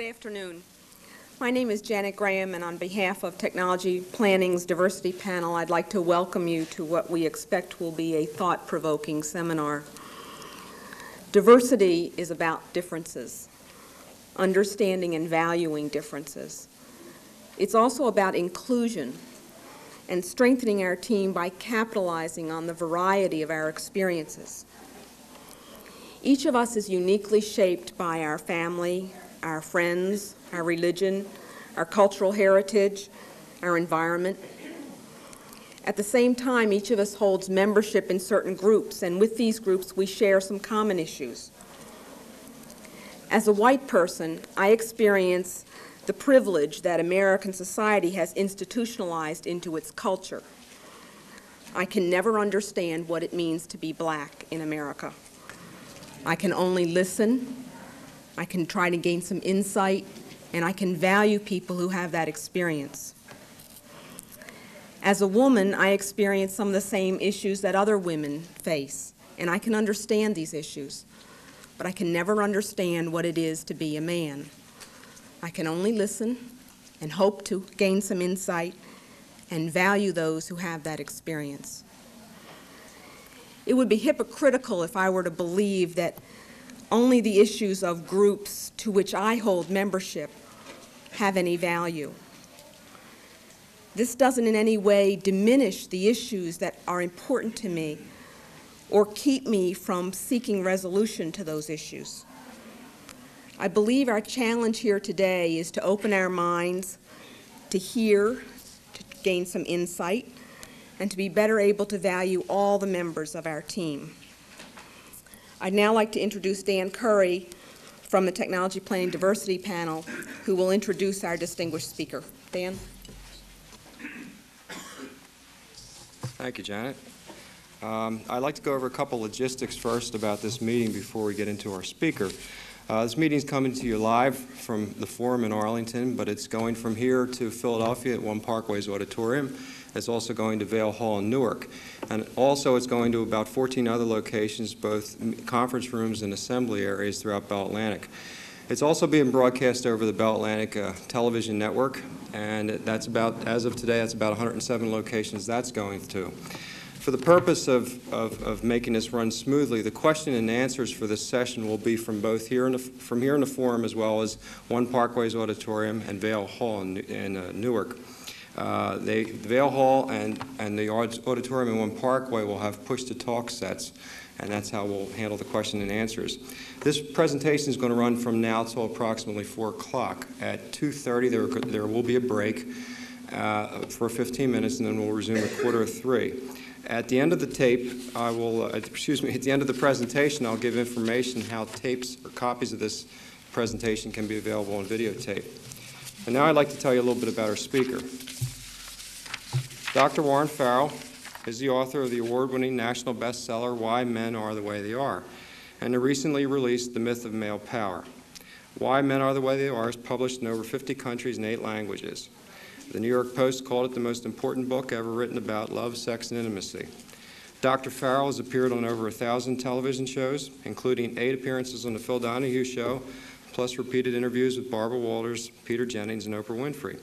Good afternoon. My name is Janet Graham, and on behalf of Technology Planning's Diversity Panel, I'd like to welcome you to what we expect will be a thought-provoking seminar. Diversity is about differences, understanding and valuing differences. It's also about inclusion and strengthening our team by capitalizing on the variety of our experiences. Each of us is uniquely shaped by our family, our friends, our religion, our cultural heritage, our environment. At the same time, each of us holds membership in certain groups, and with these groups, we share some common issues. As a white person, I experience the privilege that American society has institutionalized into its culture. I can never understand what it means to be black in America. I can only listen, I can try to gain some insight, and I can value people who have that experience. As a woman, I experience some of the same issues that other women face, and I can understand these issues, but I can never understand what it is to be a man. I can only listen and hope to gain some insight and value those who have that experience. It would be hypocritical if I were to believe that only the issues of groups to which I hold membership have any value. This doesn't in any way diminish the issues that are important to me or keep me from seeking resolution to those issues. I believe our challenge here today is to open our minds, to hear, to gain some insight, and to be better able to value all the members of our team. I'd now like to introduce Dan Curry from the Technology Planning Diversity Panel, who will introduce our distinguished speaker. Dan? Thank you, Janet. Um, I'd like to go over a couple logistics first about this meeting before we get into our speaker. Uh, this meeting is coming to you live from the Forum in Arlington, but it's going from here to Philadelphia at One Parkway's Auditorium. It's also going to Vale Hall in Newark. And also it's going to about 14 other locations, both conference rooms and assembly areas throughout Bell Atlantic. It's also being broadcast over the Bell Atlantic uh, television network, and that's about, as of today, that's about 107 locations that's going to. For the purpose of, of, of, making this run smoothly, the question and answers for this session will be from both here in the, from here in the forum as well as One Parkway's Auditorium and Vale Hall in, in uh, Newark. Uh, they, Vale Hall and, and the auditorium in One Parkway will have push-to-talk sets, and that's how we'll handle the question and answers. This presentation is going to run from now till approximately 4 o'clock. At 2.30, there, there will be a break uh, for 15 minutes, and then we'll resume at quarter of 3. At the end of the tape, I will, uh, excuse me, at the end of the presentation, I'll give information how tapes or copies of this presentation can be available on videotape. And now I'd like to tell you a little bit about our speaker. Dr. Warren Farrell is the author of the award-winning national bestseller, Why Men Are the Way They Are, and the recently released The Myth of Male Power. Why Men Are the Way They Are is published in over 50 countries and eight languages. The New York Post called it the most important book ever written about love, sex, and intimacy. Dr. Farrell has appeared on over a thousand television shows, including eight appearances on The Phil Donahue Show, plus repeated interviews with Barbara Walters, Peter Jennings, and Oprah Winfrey.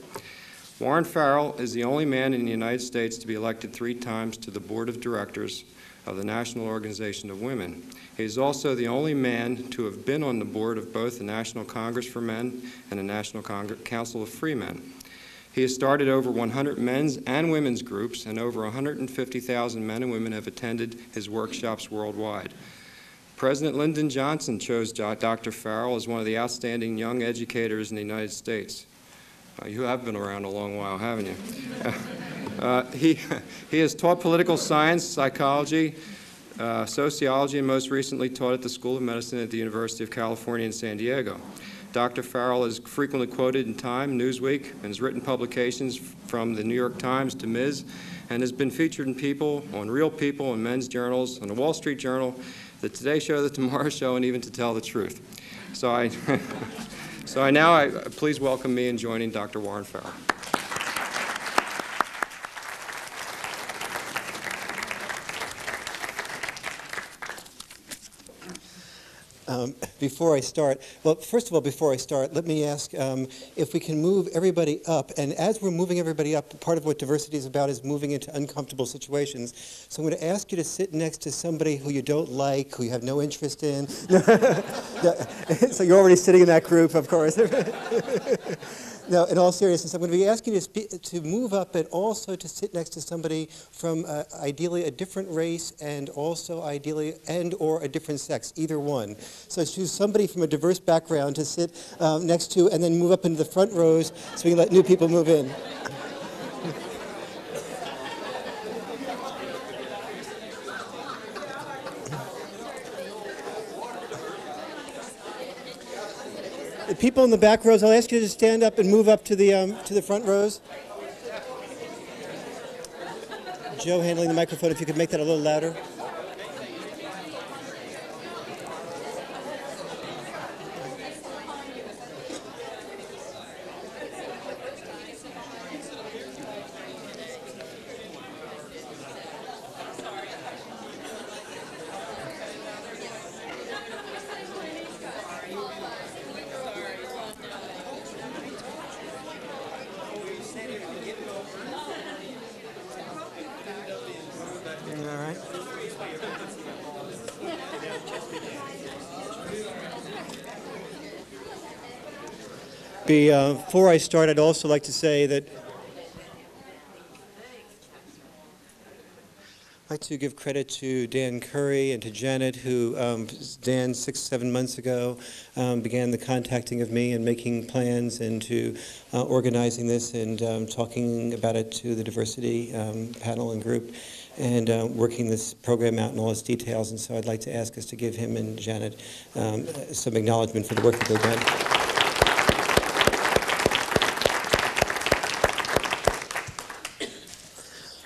Warren Farrell is the only man in the United States to be elected three times to the board of directors of the National Organization of Women. He is also the only man to have been on the board of both the National Congress for Men and the National Cong Council of Free Men. He has started over 100 men's and women's groups, and over 150,000 men and women have attended his workshops worldwide. President Lyndon Johnson chose Dr. Farrell as one of the outstanding young educators in the United States. Uh, you have been around a long while, haven't you? uh, he, he has taught political science, psychology, uh, sociology, and most recently taught at the School of Medicine at the University of California in San Diego. Dr. Farrell is frequently quoted in Time, Newsweek, and has written publications from the New York Times to Ms., and has been featured in People, on Real People, in men's journals, on the Wall Street Journal, the Today Show, the Tomorrow Show, and even to tell the truth. So I So I now I, please welcome me in joining Dr. Warren Farrell. Um, Before I start, well, first of all, before I start, let me ask um, if we can move everybody up. And as we're moving everybody up, part of what diversity is about is moving into uncomfortable situations. So I'm going to ask you to sit next to somebody who you don't like, who you have no interest in. so you're already sitting in that group, of course. No, in all seriousness, I'm going to be asking you to, to move up and also to sit next to somebody from uh, ideally a different race and also ideally and or a different sex, either one. So choose somebody from a diverse background to sit um, next to and then move up into the front rows so we can let new people move in. The people in the back rows, I'll ask you to stand up and move up to the, um, to the front rows. Joe handling the microphone, if you could make that a little louder. Before I start, I'd also like to say that I'd like to give credit to Dan Curry and to Janet, who um, Dan six, seven months ago um, began the contacting of me and making plans and to uh, organizing this and um, talking about it to the diversity um, panel and group and uh, working this program out in all its details. And so I'd like to ask us to give him and Janet um, some acknowledgement for the work that they've done.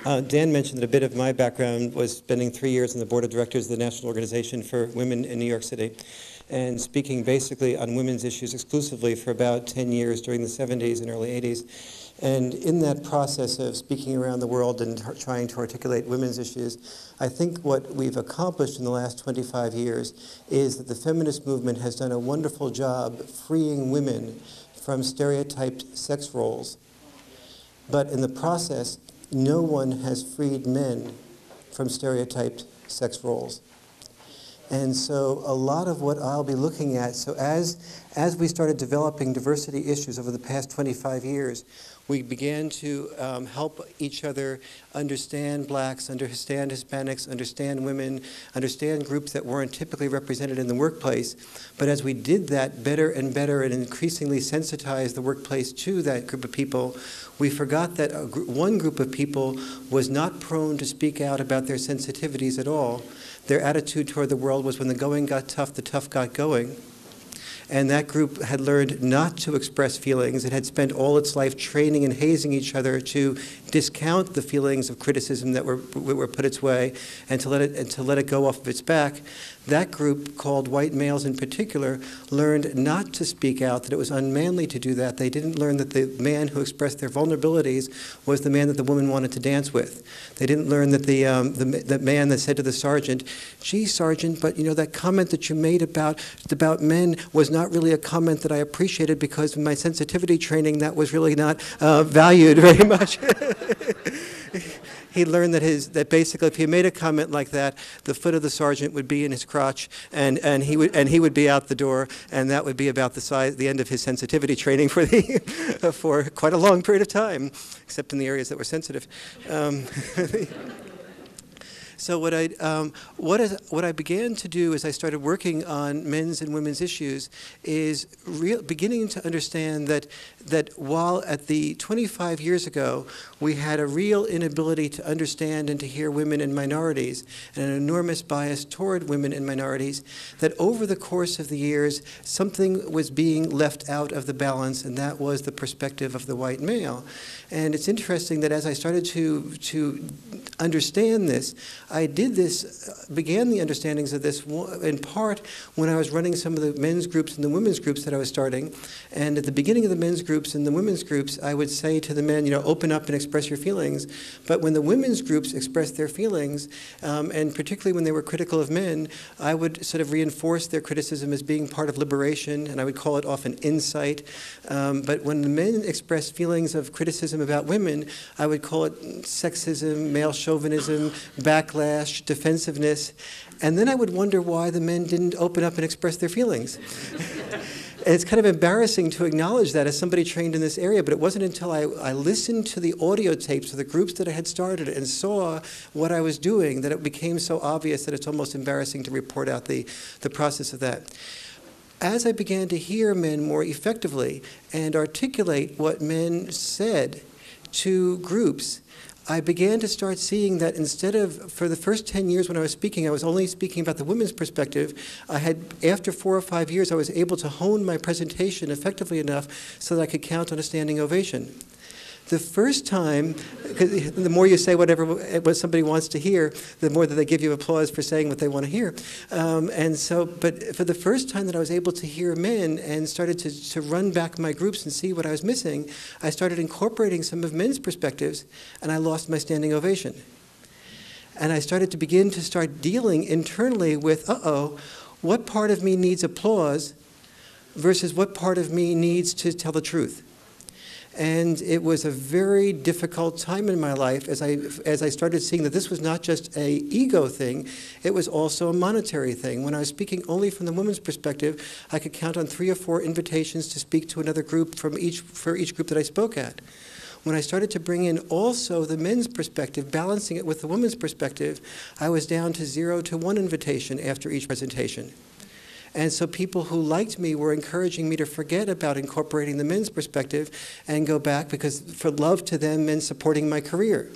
Uh, Dan mentioned that a bit of my background was spending three years on the board of directors of the National Organization for Women in New York City, and speaking basically on women's issues exclusively for about 10 years during the 70s and early 80s. And in that process of speaking around the world and trying to articulate women's issues, I think what we've accomplished in the last 25 years is that the feminist movement has done a wonderful job freeing women from stereotyped sex roles. But in the process, no one has freed men from stereotyped sex roles. And so a lot of what I'll be looking at, so as, as we started developing diversity issues over the past 25 years, we began to um, help each other understand blacks, understand Hispanics, understand women, understand groups that weren't typically represented in the workplace. But as we did that better and better and increasingly sensitized the workplace to that group of people, we forgot that gr- one group of people was not prone to speak out about their sensitivities at all. Their attitude toward the world was when the going got tough, the tough got going. And that group had learned not to express feelings. It had spent all its life training and hazing each other to discount the feelings of criticism that were, were put its way and to, let it, and to let it go off of its back. That group, called white males in particular, learned not to speak out, that it was unmanly to do that. They didn't learn that the man who expressed their vulnerabilities was the man that the woman wanted to dance with. They didn't learn that the, um, the, the man that said to the sergeant, gee, sergeant, but you know, that comment that you made about, about men was not really a comment that I appreciated because in my sensitivity training, that was really not uh, valued very much. he learned that his that basically if he made a comment like that, the foot of the sergeant would be in his crotch, and, and he would and he would be out the door, and that would be about the size the end of his sensitivity training for the for quite a long period of time, except in the areas that were sensitive. Um, So what I um, what is what I began to do as I started working on men's and women's issues is real, beginning to understand that that while at the 25 years ago we had a real inability to understand and to hear women and minorities and an enormous bias toward women and minorities, that over the course of the years something was being left out of the balance, and that was the perspective of the white male. And it's interesting that as I started to to understand this, I did this, began the understandings of this in part when I was running some of the men's groups and the women's groups that I was starting. And at the beginning of the men's groups and the women's groups, I would say to the men, you know, open up and express your feelings. But when the women's groups expressed their feelings, um, and particularly when they were critical of men, I would sort of reinforce their criticism as being part of liberation, and I would call it often insight. Um, but when the men expressed feelings of criticism about women, I would call it sexism, male chauvinism, backlash, defensiveness. And then I would wonder why the men didn't open up and express their feelings. And it's kind of embarrassing to acknowledge that as somebody trained in this area, but it wasn't until I, I listened to the audio tapes of the groups that I had started and saw what I was doing that it became so obvious that it's almost embarrassing to report out the, the process of that. As I began to hear men more effectively and articulate what men said to groups, I began to start seeing that instead of, for the first 10 years when I was speaking, I was only speaking about the women's perspective. I had, after four or five years, I was able to hone my presentation effectively enough so that I could count on a standing ovation. The first time, the more you say whatever what somebody wants to hear, the more that they give you applause for saying what they want to hear. Um, and so, but for the first time that I was able to hear men and started to, to run back my groups and see what I was missing, I started incorporating some of men's perspectives, and I lost my standing ovation. And I started to begin to start dealing internally with, uh oh, what part of me needs applause versus what part of me needs to tell the truth. And it was a very difficult time in my life as I, as I started seeing that this was not just a ego thing, it was also a monetary thing. When I was speaking only from the women's perspective, I could count on three or four invitations to speak to another group from each, for each group that I spoke at. When I started to bring in also the men's perspective, balancing it with the women's perspective, I was down to zero to one invitation after each presentation. And so people who liked me were encouraging me to forget about incorporating the men's perspective and go back because for love to them meant supporting my career.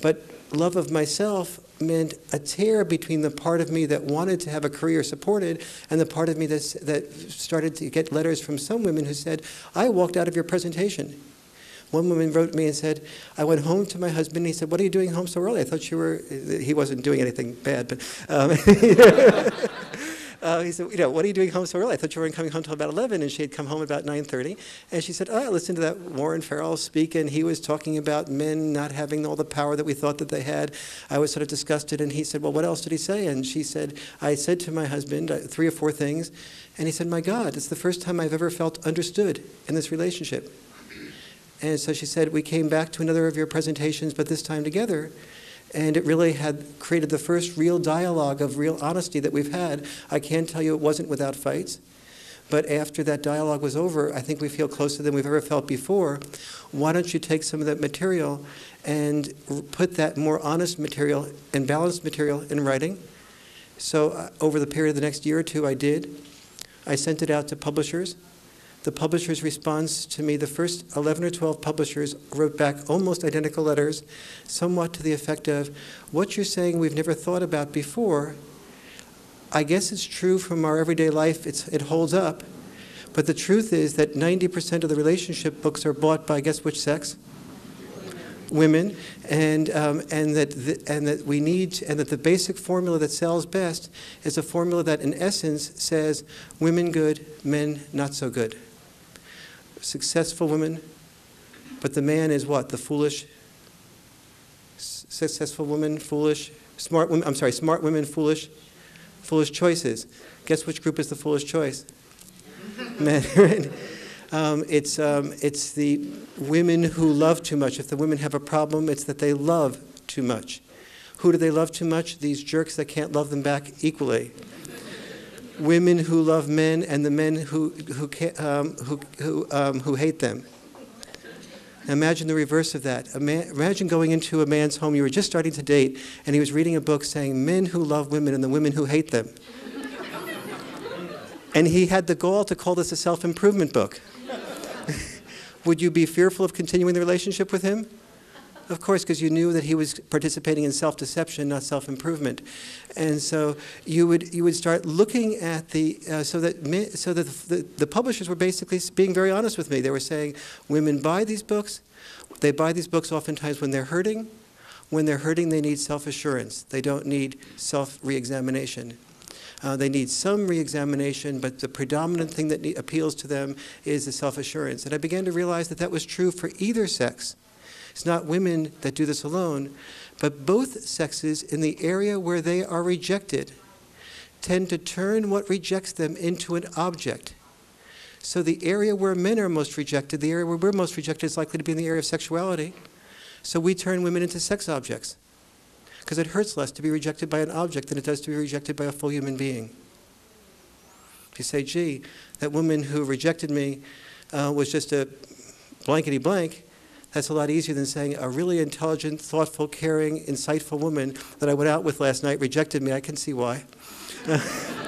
But love of myself meant a tear between the part of me that wanted to have a career supported and the part of me that's, that started to get letters from some women who said, I walked out of your presentation. One woman wrote me and said, I went home to my husband. And he said, What are you doing home so early? I thought you were, he wasn't doing anything bad, but um, uh, he said, you know, what are you doing home so early? I thought you weren't coming home till about 11. And she had come home about 9.30. And she said, oh, I listened to that Warren Farrell speak, and he was talking about men not having all the power that we thought that they had. I was sort of disgusted. And he said, well, what else did he say? And she said, I said to my husband uh, three or four things. And he said, my God, it's the first time I've ever felt understood in this relationship. And so she said, we came back to another of your presentations, but this time together. And it really had created the first real dialogue of real honesty that we've had. I can tell you it wasn't without fights. But after that dialogue was over, I think we feel closer than we've ever felt before. Why don't you take some of that material and put that more honest material and balanced material in writing? So, uh, over the period of the next year or two, I did. I sent it out to publishers. The publishers' response to me, the first 11 or 12 publishers wrote back almost identical letters, somewhat to the effect of, What you're saying we've never thought about before. I guess it's true from our everyday life, it's, it holds up. But the truth is that 90% of the relationship books are bought by guess which sex? Women, and, um, and, that the, and that we need, and that the basic formula that sells best is a formula that, in essence, says women good, men not so good successful women, but the man is what? The foolish, successful woman, foolish, smart women, I'm sorry, smart women, foolish, foolish choices. Guess which group is the foolish choice? Men? Um, it's, um, it's the women who love too much. If the women have a problem, it's that they love too much. Who do they love too much? These jerks that can't love them back equally women who love men and the men who, who, um, who, who, um, who hate them. Imagine the reverse of that. Imagine going into a man's home, you were just starting to date, and he was reading a book saying men who love women and the women who hate them. and he had the gall to call this a self improvement book. Would you be fearful of continuing the relationship with him? Of course, because you knew that he was participating in self-deception, not self-improvement, and so you would you would start looking at the uh, so that so that the, the publishers were basically being very honest with me. They were saying women buy these books, they buy these books oftentimes when they're hurting, When they're hurting, they need self assurance. They don't need self-reexamination. Uh, they need some re examination, but the predominant thing that appeals to them is the self assurance. And I began to realize that that was true for either sex. It's not women that do this alone, but both sexes, in the area where they are rejected, tend to turn what rejects them into an object. So the area where men are most rejected, the area where we're most rejected, is likely to be in the area of sexuality. So we turn women into sex objects because it hurts less to be rejected by an object than it does to be rejected by a full human being. You say, gee, that woman who rejected me uh, was just a blankety blank, that's a lot easier than saying a really intelligent, thoughtful, caring, insightful woman that I went out with last night rejected me. I can see why.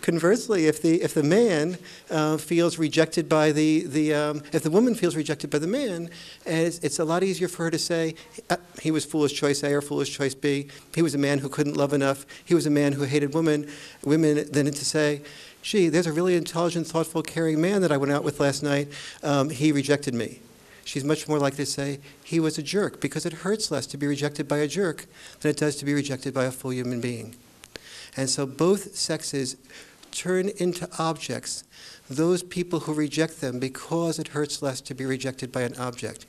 Conversely, if the, if the man uh, feels rejected by the, the um, if the woman feels rejected by the man, it's, it's a lot easier for her to say, uh, he was foolish choice A or foolish choice B. He was a man who couldn't love enough. He was a man who hated women, women than to say, gee, there's a really intelligent, thoughtful, caring man that I went out with last night. Um, he rejected me. She's much more likely to say, he was a jerk, because it hurts less to be rejected by a jerk than it does to be rejected by a full human being. And so both sexes turn into objects those people who reject them because it hurts less to be rejected by an object.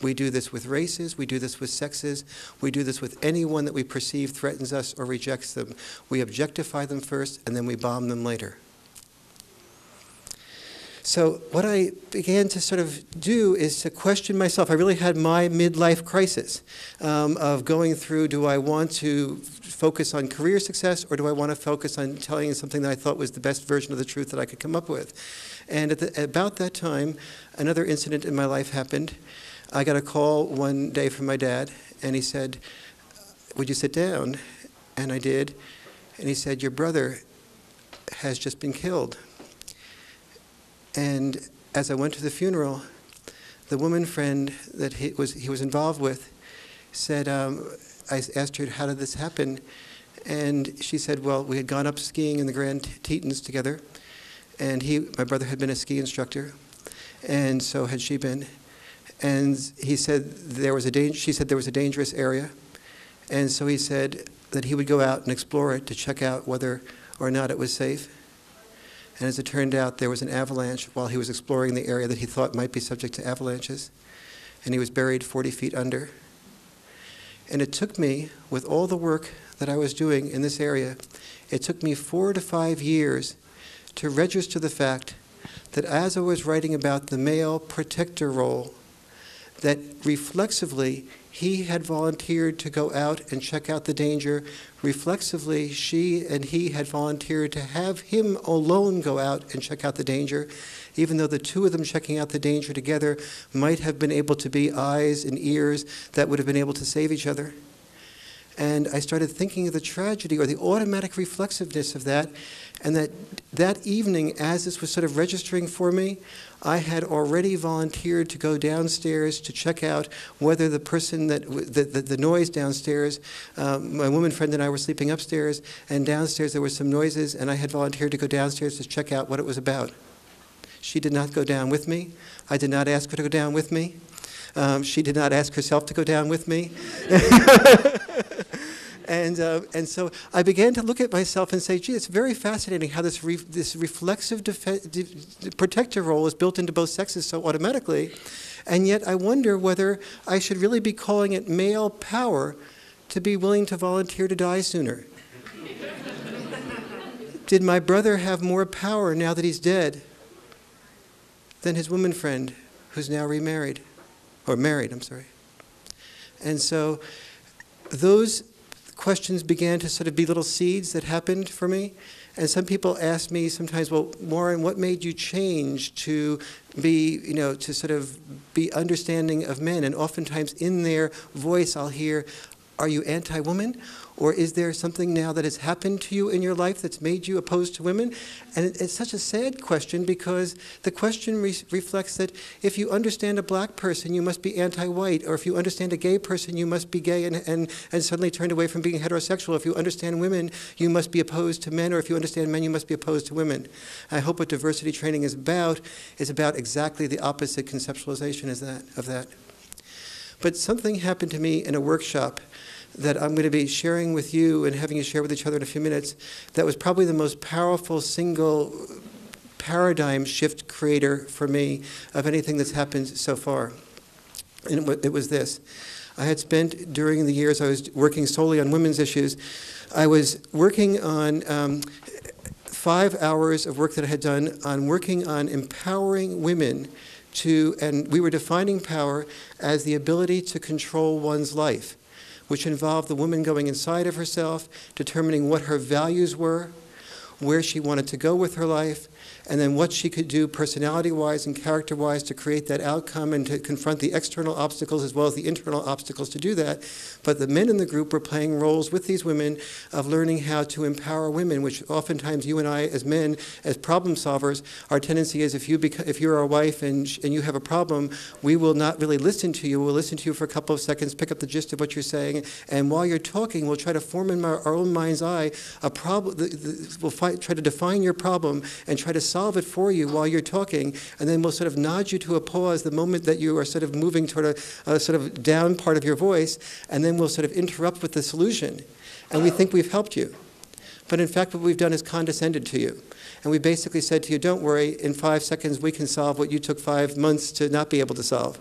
We do this with races, we do this with sexes, we do this with anyone that we perceive threatens us or rejects them. We objectify them first and then we bomb them later. So, what I began to sort of do is to question myself. I really had my midlife crisis um, of going through do I want to focus on career success or do I want to focus on telling something that I thought was the best version of the truth that I could come up with? And at the, about that time, another incident in my life happened. I got a call one day from my dad, and he said, Would you sit down? And I did. And he said, Your brother has just been killed. And as I went to the funeral, the woman friend that he was, he was involved with said, um, I asked her, How did this happen? And she said, Well, we had gone up skiing in the Grand Tetons together, and he, my brother had been a ski instructor, and so had she been. And he said there was a she said there was a dangerous area, and so he said that he would go out and explore it to check out whether or not it was safe. And as it turned out, there was an avalanche while he was exploring the area that he thought might be subject to avalanches. And he was buried 40 feet under. And it took me, with all the work that I was doing in this area, it took me four to five years to register the fact that as I was writing about the male protector role, that reflexively he had volunteered to go out and check out the danger. Reflexively, she and he had volunteered to have him alone go out and check out the danger, even though the two of them checking out the danger together might have been able to be eyes and ears that would have been able to save each other. And I started thinking of the tragedy or the automatic reflexiveness of that, and that that evening, as this was sort of registering for me, I had already volunteered to go downstairs to check out whether the person that the, the, the noise downstairs, um, my woman friend and I were sleeping upstairs, and downstairs there were some noises, and I had volunteered to go downstairs to check out what it was about. She did not go down with me. I did not ask her to go down with me. Um, she did not ask herself to go down with me. and, uh, and so I began to look at myself and say, gee, it's very fascinating how this, re- this reflexive protective role is built into both sexes so automatically. And yet I wonder whether I should really be calling it male power to be willing to volunteer to die sooner. Did my brother have more power now that he's dead than his woman friend who's now remarried? Or married, I'm sorry. And so those questions began to sort of be little seeds that happened for me. And some people ask me sometimes, well, Warren, what made you change to be, you know, to sort of be understanding of men? And oftentimes in their voice, I'll hear, are you anti woman? Or is there something now that has happened to you in your life that's made you opposed to women? And it, it's such a sad question because the question re- reflects that if you understand a black person, you must be anti white. Or if you understand a gay person, you must be gay and, and, and suddenly turned away from being heterosexual. If you understand women, you must be opposed to men. Or if you understand men, you must be opposed to women. I hope what diversity training is about is about exactly the opposite conceptualization is that, of that. But something happened to me in a workshop that I'm going to be sharing with you and having you share with each other in a few minutes that was probably the most powerful single paradigm shift creator for me of anything that's happened so far. And it wa- it was this. I had spent during the years I was working solely on women's issues, I was working on um, five hours of work that I had done on working on empowering women to, and we were defining power as the ability to control one's life, which involved the woman going inside of herself, determining what her values were, where she wanted to go with her life, and then what she could do personality wise and character wise to create that outcome and to confront the external obstacles as well as the internal obstacles to do that. But the men in the group were playing roles with these women of learning how to empower women, which oftentimes you and I, as men, as problem solvers, our tendency is if, you if you're our wife and, and you have a problem, we will not really listen to you. We'll listen to you for a couple of seconds, pick up the gist of what you're saying, and while you're talking, we'll try to form in our, our own mind's eye a problem. We'll try to define your problem and try to solve it for you while you're talking, and then we'll sort of nod you to a pause the moment that you are sort of moving toward a, a sort of down part of your voice, and then we'll sort of interrupt with the solution. And we think we've helped you. But in fact, what we've done is condescended to you. And we basically said to you, don't worry, in five seconds we can solve what you took five months to not be able to solve.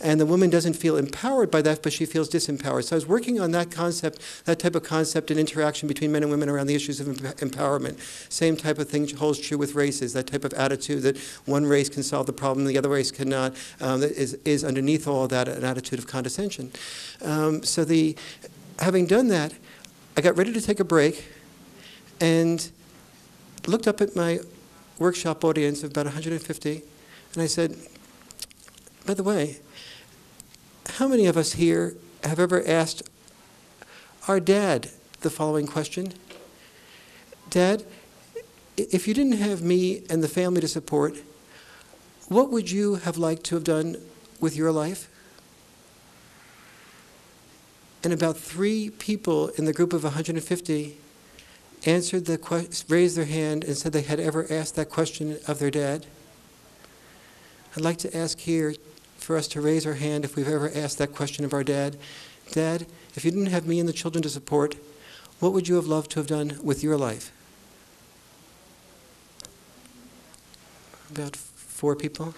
And the woman doesn't feel empowered by that, but she feels disempowered. So I was working on that concept, that type of concept and interaction between men and women around the issues of emp- empowerment. Same type of thing holds true with races, that type of attitude that one race can solve the problem, the other race cannot, um, is, is underneath all that an attitude of condescension. Um, so the, having done that, I got ready to take a break and looked up at my workshop audience of about 150, and I said, by the way, how many of us here have ever asked our dad the following question? Dad, if you didn't have me and the family to support, what would you have liked to have done with your life? And about three people in the group of 150 answered the que- raised their hand and said they had ever asked that question of their dad. I'd like to ask here for us to raise our hand if we've ever asked that question of our dad. Dad, if you didn't have me and the children to support, what would you have loved to have done with your life? About four people.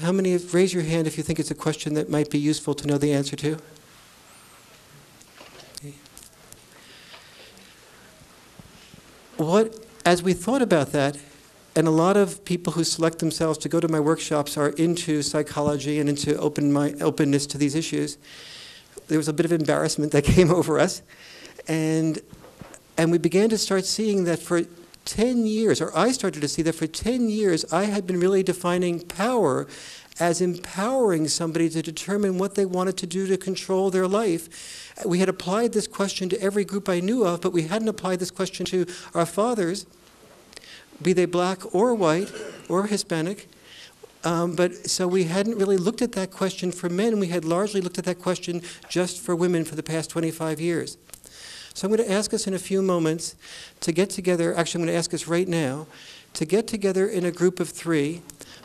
How many, raise your hand if you think it's a question that might be useful to know the answer to? What, as we thought about that, and a lot of people who select themselves to go to my workshops are into psychology and into open my, openness to these issues, there was a bit of embarrassment that came over us. And, and we began to start seeing that for 10 years, or I started to see that for 10 years, I had been really defining power as empowering somebody to determine what they wanted to do to control their life. We had applied this question to every group I knew of, but we hadn't applied this question to our fathers, be they black or white or Hispanic. Um, but so we hadn't really looked at that question for men. We had largely looked at that question just for women for the past 25 years. So I'm going to ask us in a few moments to get together. Actually, I'm going to ask us right now to get together in a group of three.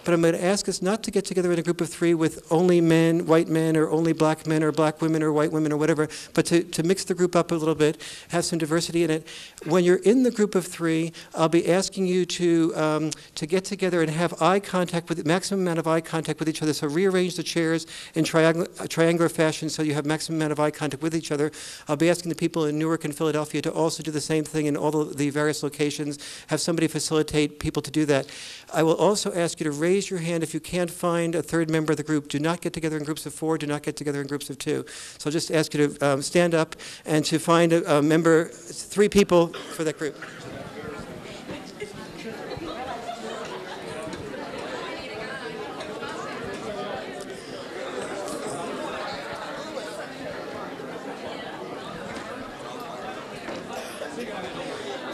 But I'm going to ask us not to get together in a group of three with only men, white men, or only black men, or black women, or white women, or whatever, but to, to mix the group up a little bit, have some diversity in it. When you're in the group of three, I'll be asking you to, um, to get together and have eye contact with maximum amount of eye contact with each other. So rearrange the chairs in triangular, triangular fashion so you have maximum amount of eye contact with each other. I'll be asking the people in Newark and Philadelphia to also do the same thing in all the, the various locations. Have somebody facilitate people to do that. I will also ask you to raise your hand if you can't find a third member of the group. Do not get together in groups of four. Do not get together in groups of two. So I'll just ask you to um, stand up and to find a, a member, three people for that group.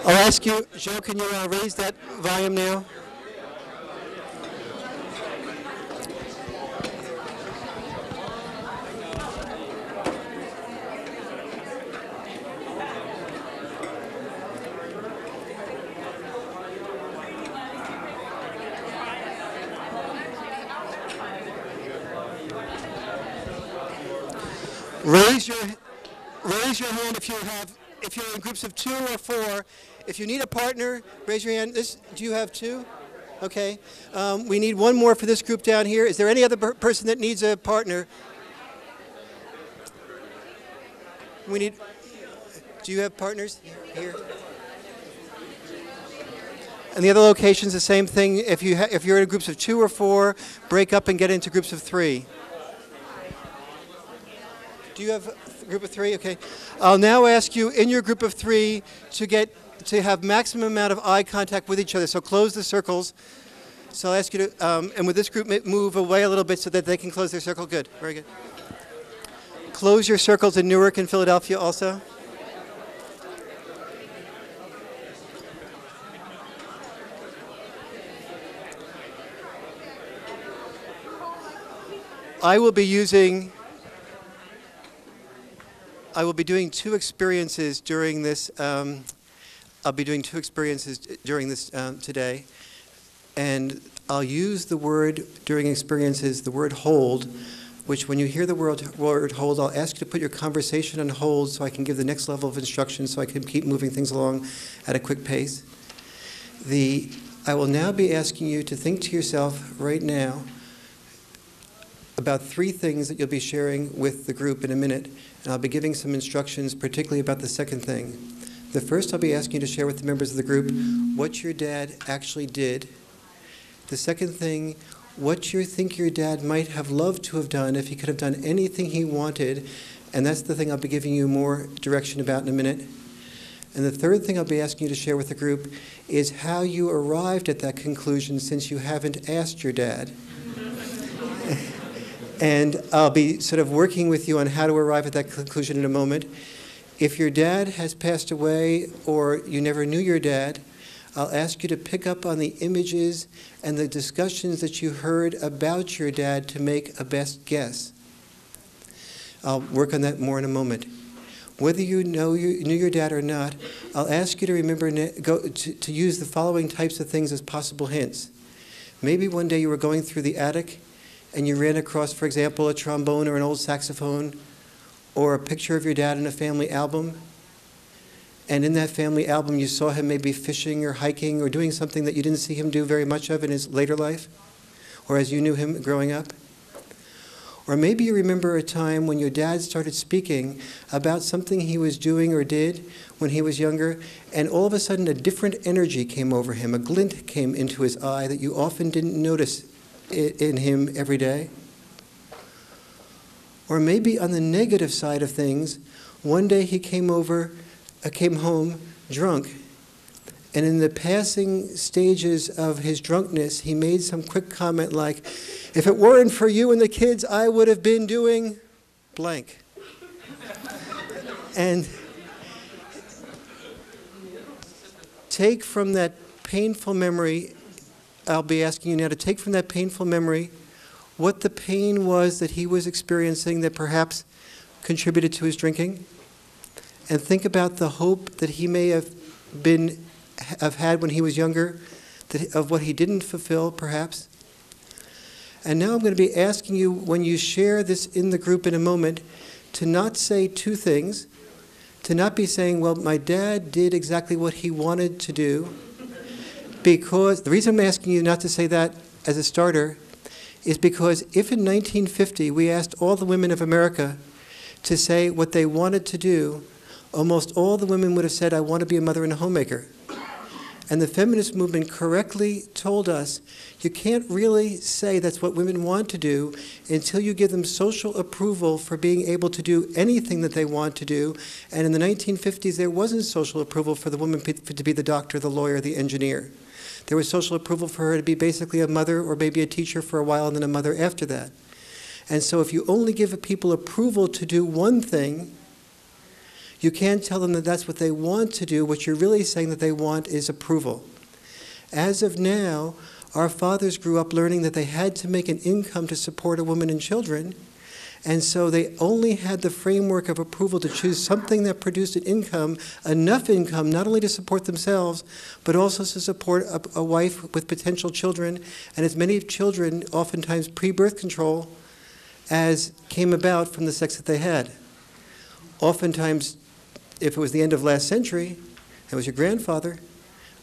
I'll ask you, Joe, can you uh, raise that volume now? Raise your, raise your hand if you have, if you're in groups of two or four if you need a partner, raise your hand. This, do you have two? Okay. Um, we need one more for this group down here. Is there any other per- person that needs a partner? We need, do you have partners here? And the other locations, the same thing. If you if you're in groups of two or four, break up and get into groups of three. Do you have a group of three? Okay. I'll now ask you in your group of three to get to have maximum amount of eye contact with each other. So close the circles. So I'll ask you to, um, and with this group, move away a little bit so that they can close their circle. Good. Very good. Close your circles in Newark and Philadelphia also. I will be using, I will be doing two experiences during this, um, I'll be doing two experiences during this um, today. And I'll use the word during experiences, the word hold, which when you hear the word, word hold, I'll ask you to put your conversation on hold so I can give the next level of instruction so I can keep moving things along at a quick pace. The, I will now be asking you to think to yourself right now about three things that you'll be sharing with the group in a minute, and I'll be giving some instructions, particularly about the second thing. The first, I'll be asking you to share with the members of the group what your dad actually did. The second thing, what you think your dad might have loved to have done if he could have done anything he wanted, and that's the thing I'll be giving you more direction about in a minute. And the third thing I'll be asking you to share with the group is how you arrived at that conclusion since you haven't asked your dad. And I'll be sort of working with you on how to arrive at that conclusion in a moment. If your dad has passed away or you never knew your dad, I'll ask you to pick up on the images and the discussions that you heard about your dad to make a best guess. I'll work on that more in a moment. Whether you know you knew your dad or not, I'll ask you to remember go, to, to use the following types of things as possible hints. Maybe one day you were going through the attic and you ran across, for example, a trombone or an old saxophone or a picture of your dad in a family album. And in that family album, you saw him maybe fishing or hiking or doing something that you didn't see him do very much of in his later life or as you knew him growing up. Or maybe you remember a time when your dad started speaking about something he was doing or did when he was younger, and all of a sudden a different energy came over him, a glint came into his eye that you often didn't notice in him every day. Or maybe on the negative side of things, one day he came over, uh, came home drunk, and in the passing stages of his drunkenness, he made some quick comment like, "If it weren't for you and the kids, I would have been doing blank." and take from that painful memory I'll be asking you now to take from that painful memory what the pain was that he was experiencing that perhaps contributed to his drinking, and think about the hope that he may have been have had when he was younger, that, of what he didn't fulfill, perhaps. And now I'm going to be asking you, when you share this in the group in a moment, to not say two things, to not be saying, "Well, my dad did exactly what he wanted to do." because the reason I'm asking you not to say that as a starter is because if in 1950 we asked all the women of America to say what they wanted to do, almost all the women would have said, I want to be a mother and a homemaker. And the feminist movement correctly told us you can't really say that's what women want to do until you give them social approval for being able to do anything that they want to do. And in the 1950s, there wasn't social approval for the woman to be the doctor, the lawyer, the engineer. There was social approval for her to be basically a mother or maybe a teacher for a while and then a mother after that. And so if you only give people approval to do one thing, you can't tell them that that's what they want to do. What you're really saying that they want is approval. As of now, our fathers grew up learning that they had to make an income to support a woman and children. And so they only had the framework of approval to choose something that produced an income, enough income, not only to support themselves, but also to support a, a wife with potential children, and as many children, oftentimes pre birth control, as came about from the sex that they had. Oftentimes, if it was the end of last century, it was your grandfather,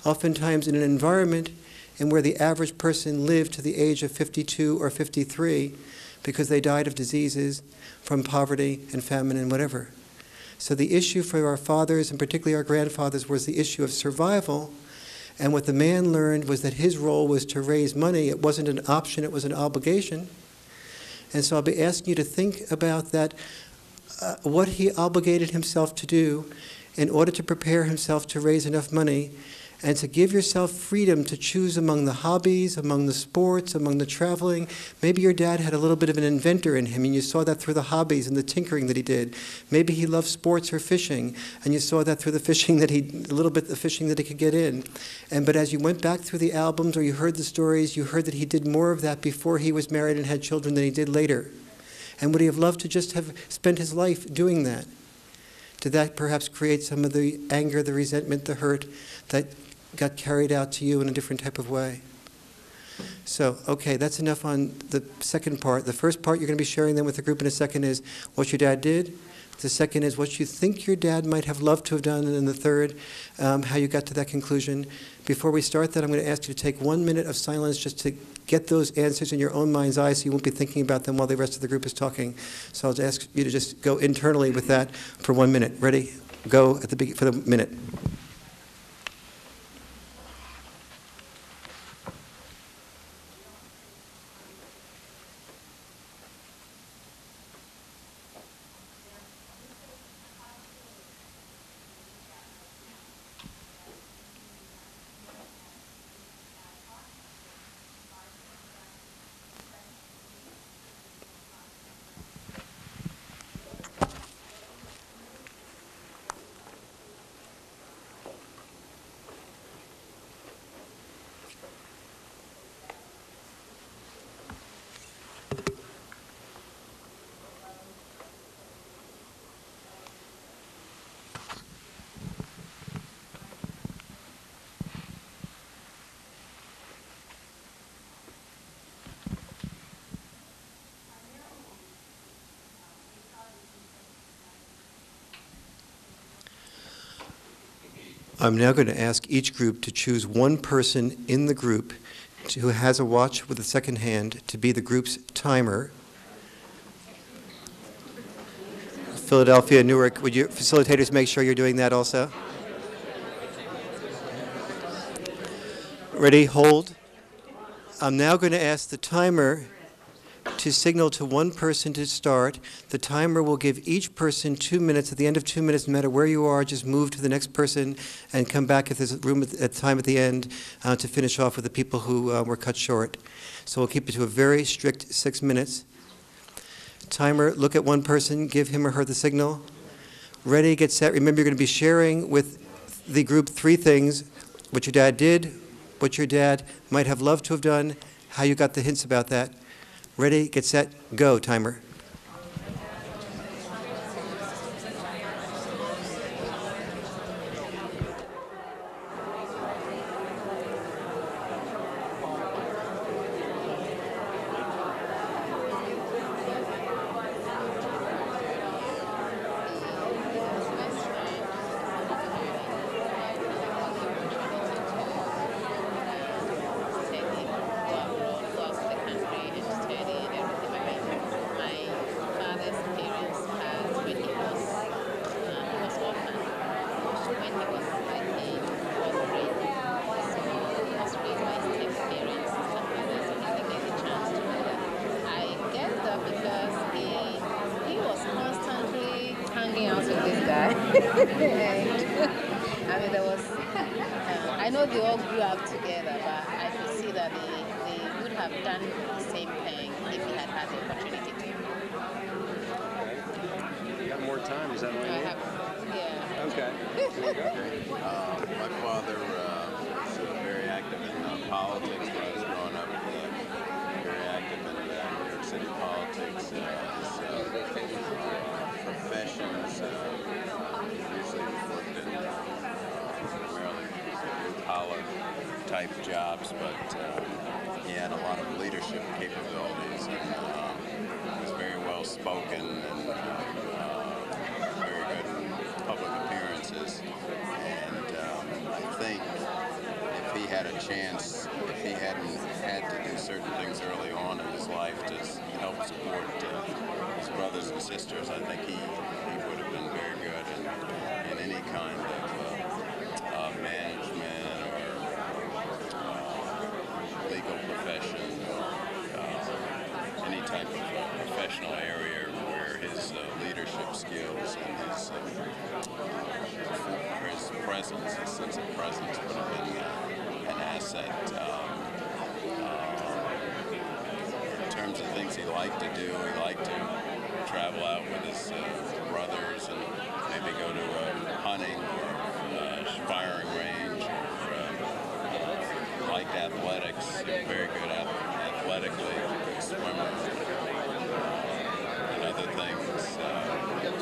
oftentimes in an environment in where the average person lived to the age of 52 or 53 because they died of diseases from poverty and famine and whatever. So the issue for our fathers, and particularly our grandfathers, was the issue of survival. And what the man learned was that his role was to raise money. It wasn't an option, it was an obligation. And so I'll be asking you to think about that, uh, what he obligated himself to do in order to prepare himself to raise enough money and to give yourself freedom to choose among the hobbies, among the sports, among the traveling. Maybe your dad had a little bit of an inventor in him, and you saw that through the hobbies and the tinkering that he did. Maybe he loved sports or fishing, and you saw that through the fishing that he, a little bit the fishing that he could get in. And but as you went back through the albums or you heard the stories, you heard that he did more of that before he was married and had children than he did later. And would he have loved to just have spent his life doing that? Did that perhaps create some of the anger, the resentment, the hurt that got carried out to you in a different type of way. So, okay, that's enough on the second part. The first part you're going to be sharing then with the group in a second is what your dad did. The second is what you think your dad might have loved to have done. And then the third, um, how you got to that conclusion. Before we start that, I'm going to ask you to take one minute of silence just to get those answers in your own mind's eye so you won't be thinking about them while the rest of the group is talking. So I'll just ask you to just go internally with that for one minute. Ready? Go at the be- for the minute. I'm now going to ask each group to choose one person in the group who has a watch with a second hand to be the group's timer. Philadelphia, Newark, would you facilitators make sure you're doing that also? Ready, hold. I'm now going to ask the timer to signal to one person to start. The timer will give each person two minutes. At the end of two minutes, no matter where you are, just move to the next person and come back if there's room at, at time at the end uh, to finish off with the people who uh, were cut short. So we'll keep it to a very strict six minutes. Timer, look at one person, give him or her the signal. Ready, get set. Remember, you're going to be sharing with the group three things what your dad did, what your dad might have loved to have done, how you got the hints about that. Ready, get set, go, timer. hanging out with this guy. and, I mean, there was. Uh, I know they all grew up together, but I could see that they, they would have done the same thing if he had had the opportunity to. You got more time, is that what I have, yeah. Okay. Uh, my father uh, was uh, very active in uh, politics when I was growing up. Very active in uh, New York City politics. His professions usually worked in blue collar type jobs, but uh, he had a lot of leadership capabilities and uh, was very well spoken and very good in public appearances. And um, I think if he had a chance, if he hadn't had to do certain things early on in his life to help support uh, his brothers and sisters, I think he, he would have been very good in, in any kind of uh, uh, management or uh, legal profession or uh, any type of uh, professional area where his uh, leadership skills and his, uh, his presence, his sense of presence would have been an asset. Um, uh, in terms of things he liked to do, he liked to travel out with his uh, brothers and maybe go to hunting or firing range or liked athletics, very good at, athletically, good swimmer, and other things. Uh, do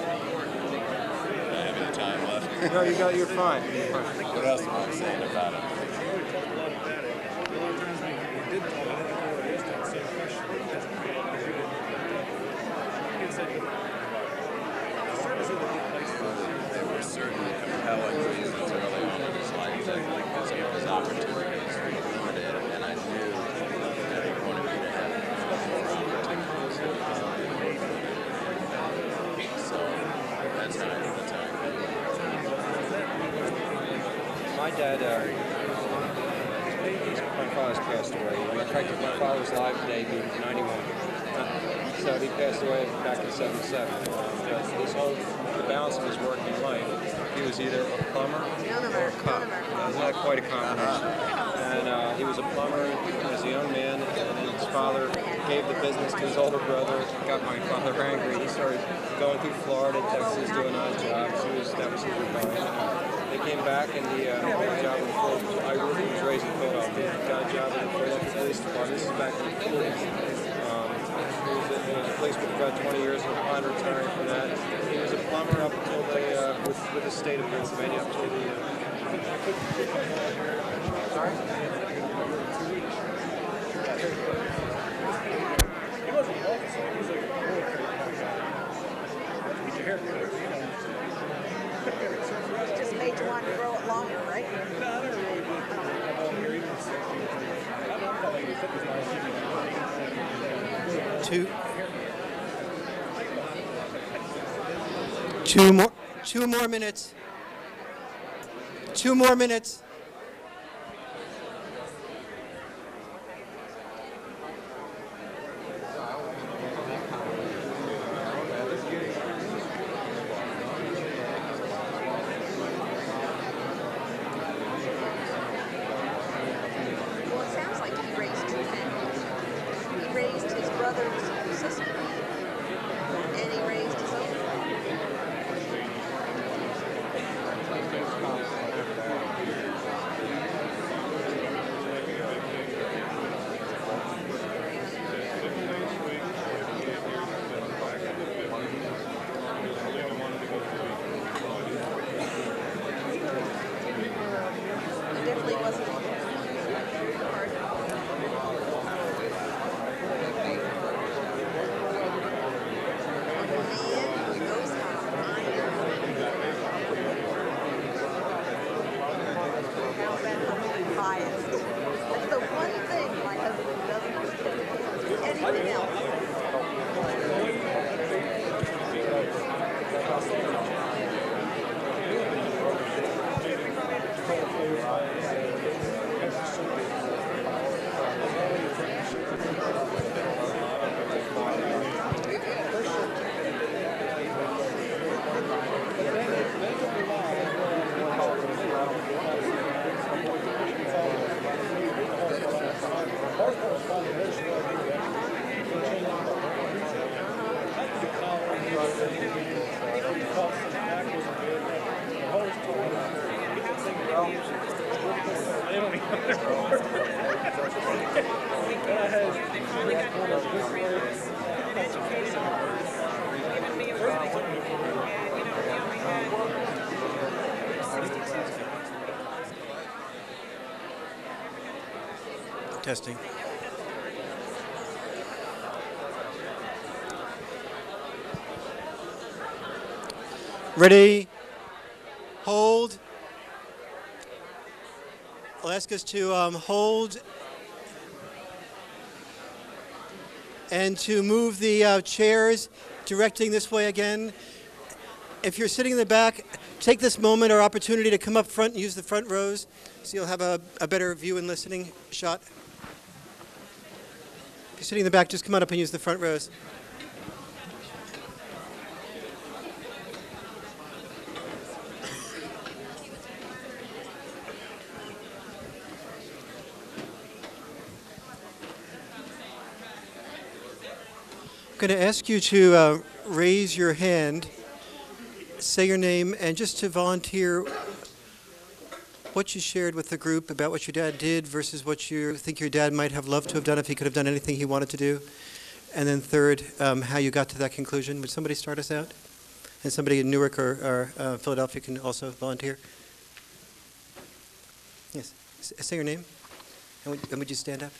I have any time left? No, you got, you're fine. what else am I saying about him? There were certain compelling reasons early on in his life that because of his opportunities were limited, and I knew that he wanted me to have more opportunities. So that's how I, that's how I dad, uh, my father's passed away. In fact, my father's alive today, he was 91. So he passed away back in 77. But his whole, the balance of his working life, he was either a plumber or a cop. It was not quite a combination. And uh, he was a plumber as a young man, and his father gave the business to his older brother. Got my father angry. He started going through Florida, Texas, doing odd jobs. He was, that was his rebellion. They came back and he uh, a job in. I really was raised in Philadelphia. Got a job in the Philadelphia Police Department. This is back in the 40s. Um, he was in the policeman for about 20 years and upon retiring from that, he was a plumber up until they, uh, with, with the state of Pennsylvania, up until the. Uh, sorry? Just made you want to grow it longer, right? Two. Two more. Two more minutes. Two more minutes. testing. Ready, hold. I'll ask us to um, hold and to move the uh, chairs, directing this way again. If you're sitting in the back, take this moment or opportunity to come up front and use the front rows so you'll have a, a better view and listening shot. Sitting in the back, just come on up and use the front rows. I'm going to ask you to uh, raise your hand, say your name, and just to volunteer what you shared with the group about what your dad did versus what you think your dad might have loved to have done if he could have done anything he wanted to do. And then third, um, how you got to that conclusion. Would somebody start us out? And somebody in Newark or, or uh, Philadelphia can also volunteer. Yes. S- say your name. And would, and would you stand up?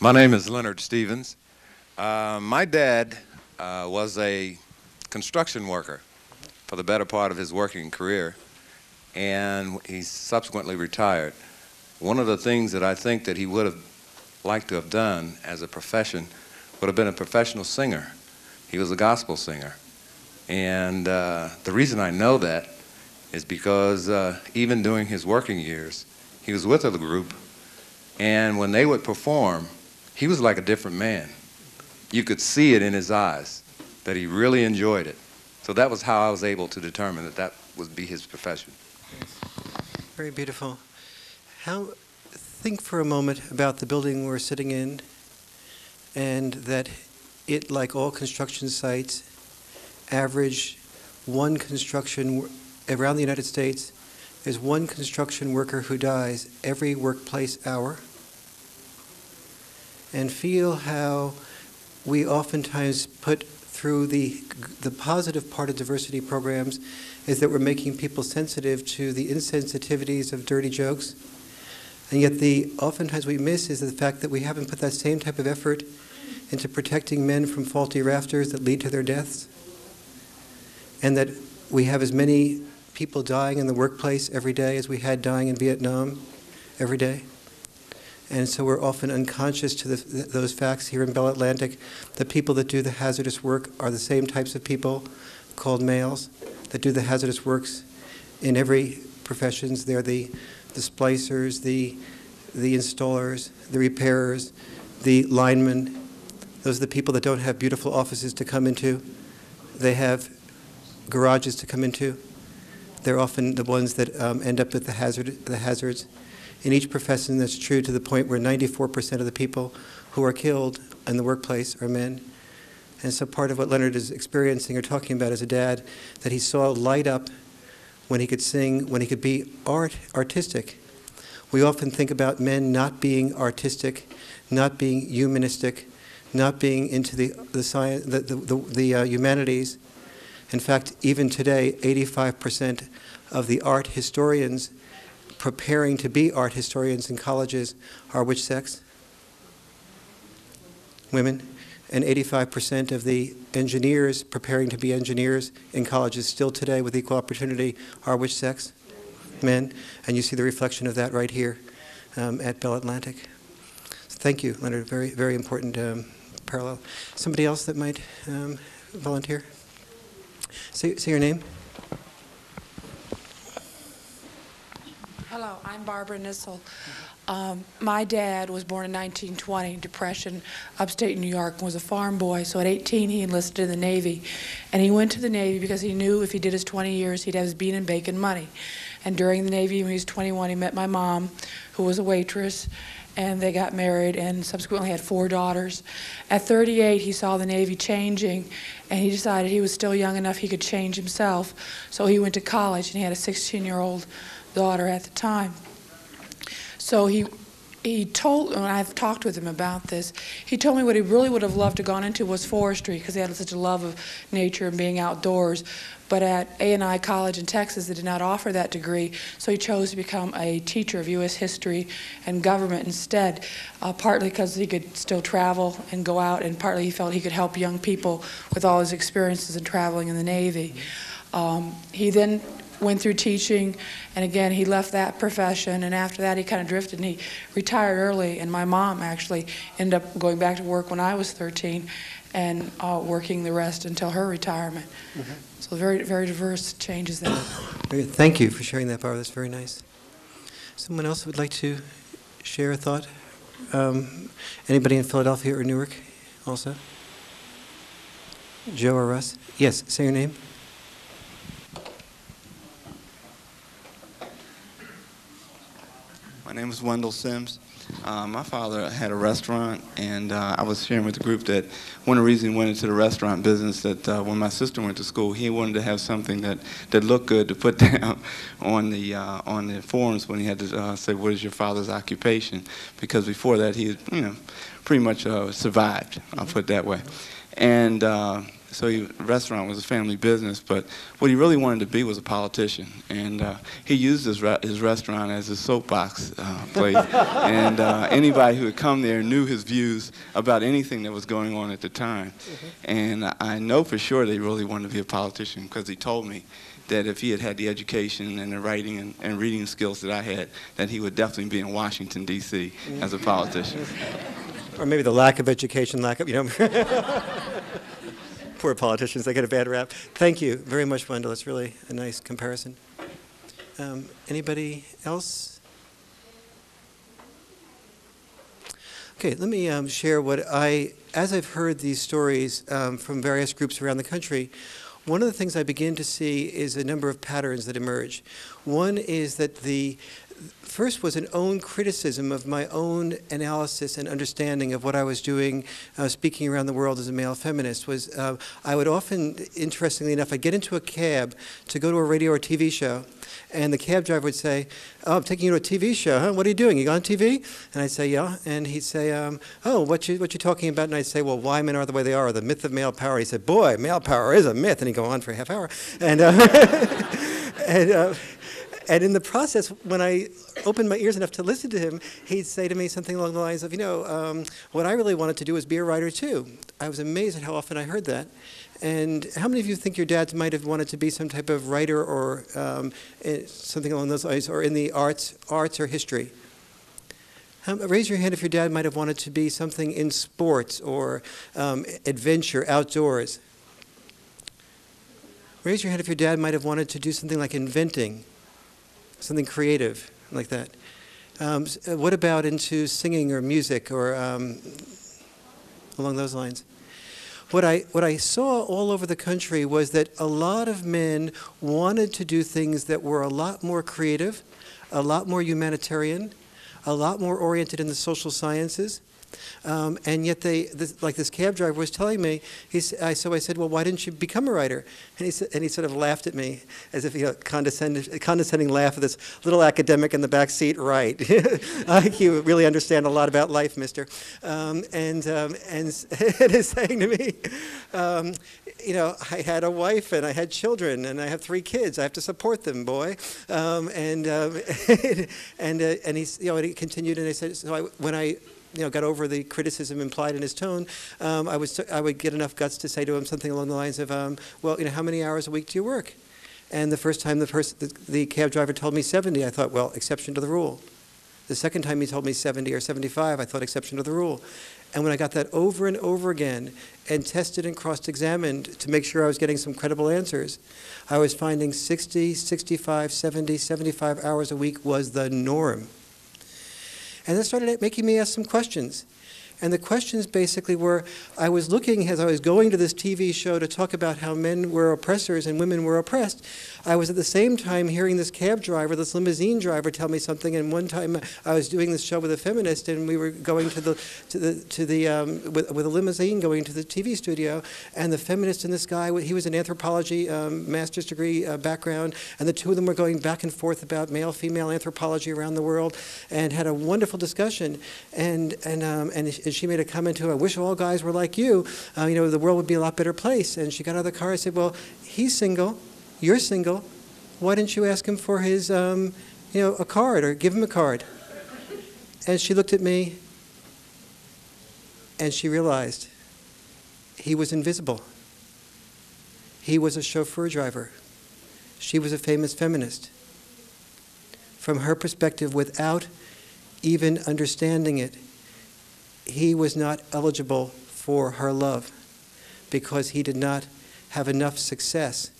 My name is Leonard Stevens. Uh, my dad uh, was a construction worker for the better part of his working career, and he subsequently retired. One of the things that I think that he would have liked to have done as a profession would have been a professional singer. He was a gospel singer. And uh, the reason I know that is because uh, even during his working years, he was with a group, and when they would perform, he was like a different man. You could see it in his eyes that he really enjoyed it. So that was how I was able to determine that that would be his profession. Very beautiful. How think for a moment about the building we're sitting in and that it like all construction sites average one construction around the United States there's one construction worker who dies every workplace hour and feel how we oftentimes put through the the positive part of diversity programs is that we're making people sensitive to the insensitivities of dirty jokes. And yet the oftentimes we miss is the fact that we haven't put that same type of effort into protecting men from faulty rafters that lead to their deaths. And that we have as many people dying in the workplace every day as we had dying in Vietnam every day. And so we're often unconscious to the, th- those facts here in Bell Atlantic. The people that do the hazardous work are the same types of people called males that do the hazardous works in every professions. They're the, the splicers, the, the installers, the repairers, the linemen. Those are the people that don't have beautiful offices to come into. They have garages to come into. They're often the ones that um, end up with the, hazard, the hazards. In each profession, that's true to the point where 94% of the people who are killed in the workplace are men. And so part of what Leonard is experiencing or talking about as a dad, that he saw light up when he could sing, when he could be art, artistic. We often think about men not being artistic, not being humanistic, not being into the, the, science, the, the, the, the uh, humanities. In fact, even today, 85% of the art historians preparing to be art historians in colleges are which sex? Women and 85% of the engineers preparing to be engineers in colleges still today with equal opportunity are which sex? Men. And you see the reflection of that right here um, at Bell Atlantic. Thank you, Leonard. Very, very important um, parallel. Somebody else that might um, volunteer? Say, say your name. Hello, I'm Barbara Nissel. Um, my dad was born in 1920, Depression, upstate New York, and was a farm boy. So at 18, he enlisted in the Navy. And he went to the Navy because he knew if he did his 20 years, he'd have his bean and bacon money. And during the Navy, when he was 21, he met my mom, who was a waitress, and they got married and subsequently had four daughters. At 38, he saw the Navy changing, and he decided he was still young enough he could change himself. So he went to college, and he had a 16 year old daughter at the time. So he he told, and I've talked with him about this, he told me what he really would have loved to have gone into was forestry because he had such a love of nature and being outdoors. But at A&I College in Texas, they did not offer that degree, so he chose to become a teacher of U.S. history and government instead, uh, partly because he could still travel and go out, and partly he felt he could help young people with all his experiences in traveling in the Navy. Um, he then went through teaching, and again, he left that profession, and after that, he kind of drifted, and he retired early, and my mom actually ended up going back to work when I was 13, and uh, working the rest until her retirement. So very, very diverse changes there. Very good. Thank you for sharing that, Barbara. That's very nice. Someone else would like to share a thought? Um, Anybody in Philadelphia or Newark also? Joe or Russ? Yes, say your name. My name is Wendell Sims. Uh, my father had a restaurant, and uh, I was sharing with the group that one of the reasons he went into the restaurant business that uh, when my sister went to school, he wanted to have something that, that looked good to put down on the uh, on the forms when he had to uh, say what is your father's occupation, because before that he had you know pretty much uh, survived. I'll put it that way, and. So he, restaurant was a family business, but what he really wanted to be was a politician. And uh, he used his, re- his restaurant as a soapbox uh, place. and uh, anybody who had come there knew his views about anything that was going on at the time. And I know for sure that he really wanted to be a politician because he told me that if he had had the education and the writing and, and reading skills that I had, that he would definitely be in Washington, D.C. as a politician. Or maybe the lack of education, lack of, you know. Poor politicians, they get a bad rap. Thank you very much, Wendell. It's really a nice comparison. Um, Anybody else? Okay, let me um, share what I, as I've heard these stories um, from various groups around the country, one of the things I begin to see is a number of patterns that emerge. One is that the first was an own criticism of my own analysis and understanding of what I was doing, uh, speaking around the world as a male feminist. Was uh, I would often, interestingly enough, I'd get into a cab to go to a radio or TV show, and the cab driver would say, "Oh, I'm taking you to a TV show, huh? What are you doing? You go on TV?" And I'd say, "Yeah," and he'd say, um, "Oh, what you what you talking about?" And I'd say, "Well, why men are the way they are, the myth of male power." He said, "Boy, male power is a myth," and he'd go on for a half hour, and. Uh, and uh, and in the process, when I opened my ears enough to listen to him, he'd say to me something along the lines of, you know, um, what I really wanted to do was be a writer too. I was amazed at how often I heard that. And how many of you think your dads might have wanted to be some type of writer or um, eh, something along those lines, or in the arts, arts or history? Raise your hand if your dad might have wanted to be something in sports or um, adventure, outdoors. Raise your hand if your dad might have wanted to do something like inventing, something creative like that. Um, uh, what about into singing or music or um, along those lines? What I, what I saw all over the country was that a lot of men wanted to do things that were a lot more creative, a lot more humanitarian, a lot more oriented in the social sciences. Um, and yet they, this, like this cab driver was telling me, he's, I, so I said, well, why didn't you become a writer? And he, and he sort of laughed at me as if, you know, condescending, condescending laugh of this little academic in the back seat, right. I you really understand a lot about life, mister. Um, and, um, and, and is saying to me, um, you know, I had a wife and I had children and I have three kids. I have to support them, boy. Um, and um, and uh, and he's you know and he continued and I said so I, when I you know got over the criticism implied in his tone, um, I was I would get enough guts to say to him something along the lines of, um, well, you know, how many hours a week do you work? And the first time the person the, the cab driver told me 70, I thought, well, exception to the rule. The second time he told me 70 or 75, I thought exception to the rule. And when I got that over and over again and tested and cross examined to make sure I was getting some credible answers, I was finding 60, 65, 70, 75 hours a week was the norm. And that started making me ask some questions. And the questions basically were I was looking as I was going to this TV show to talk about how men were oppressors and women were oppressed. I was at the same time hearing this cab driver, this limousine driver, tell me something. And one time I was doing this show with a feminist, and we were going to the to the to the um, with, with a limousine going to the TV studio. And the feminist and this guy, he was an anthropology um, master's degree uh, background, and the two of them were going back and forth about male female anthropology around the world, and had a wonderful discussion. And and um, and she made a comment to, I wish all guys were like you. Uh, you know, the world would be a lot better place. And she got out of the car. I said, well, he's single. You're single. Why didn't you ask him for his, um, you know, a card or give him a card? And she looked at me and she realized he was invisible. He was a chauffeur driver. She was a famous feminist. From her perspective, without even understanding it, he was not eligible for her love because he did not have enough success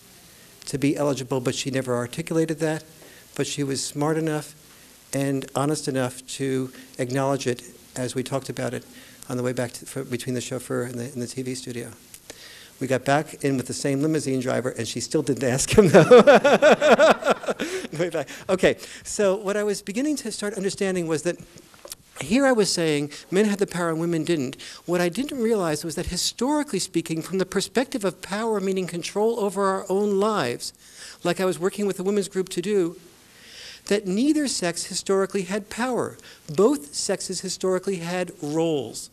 to be eligible, but she never articulated that. But she was smart enough and honest enough to acknowledge it as we talked about it on the way back to, for, between the chauffeur and the, and the TV studio. We got back in with the same limousine driver, and she still didn't ask him, though. way back. Okay, so what I was beginning to start understanding was that here I was saying men had the power and women didn't. What I didn't realize was that historically speaking, from the perspective of power meaning control over our own lives, like I was working with a women's group to do, that neither sex historically had power. Both sexes historically had roles.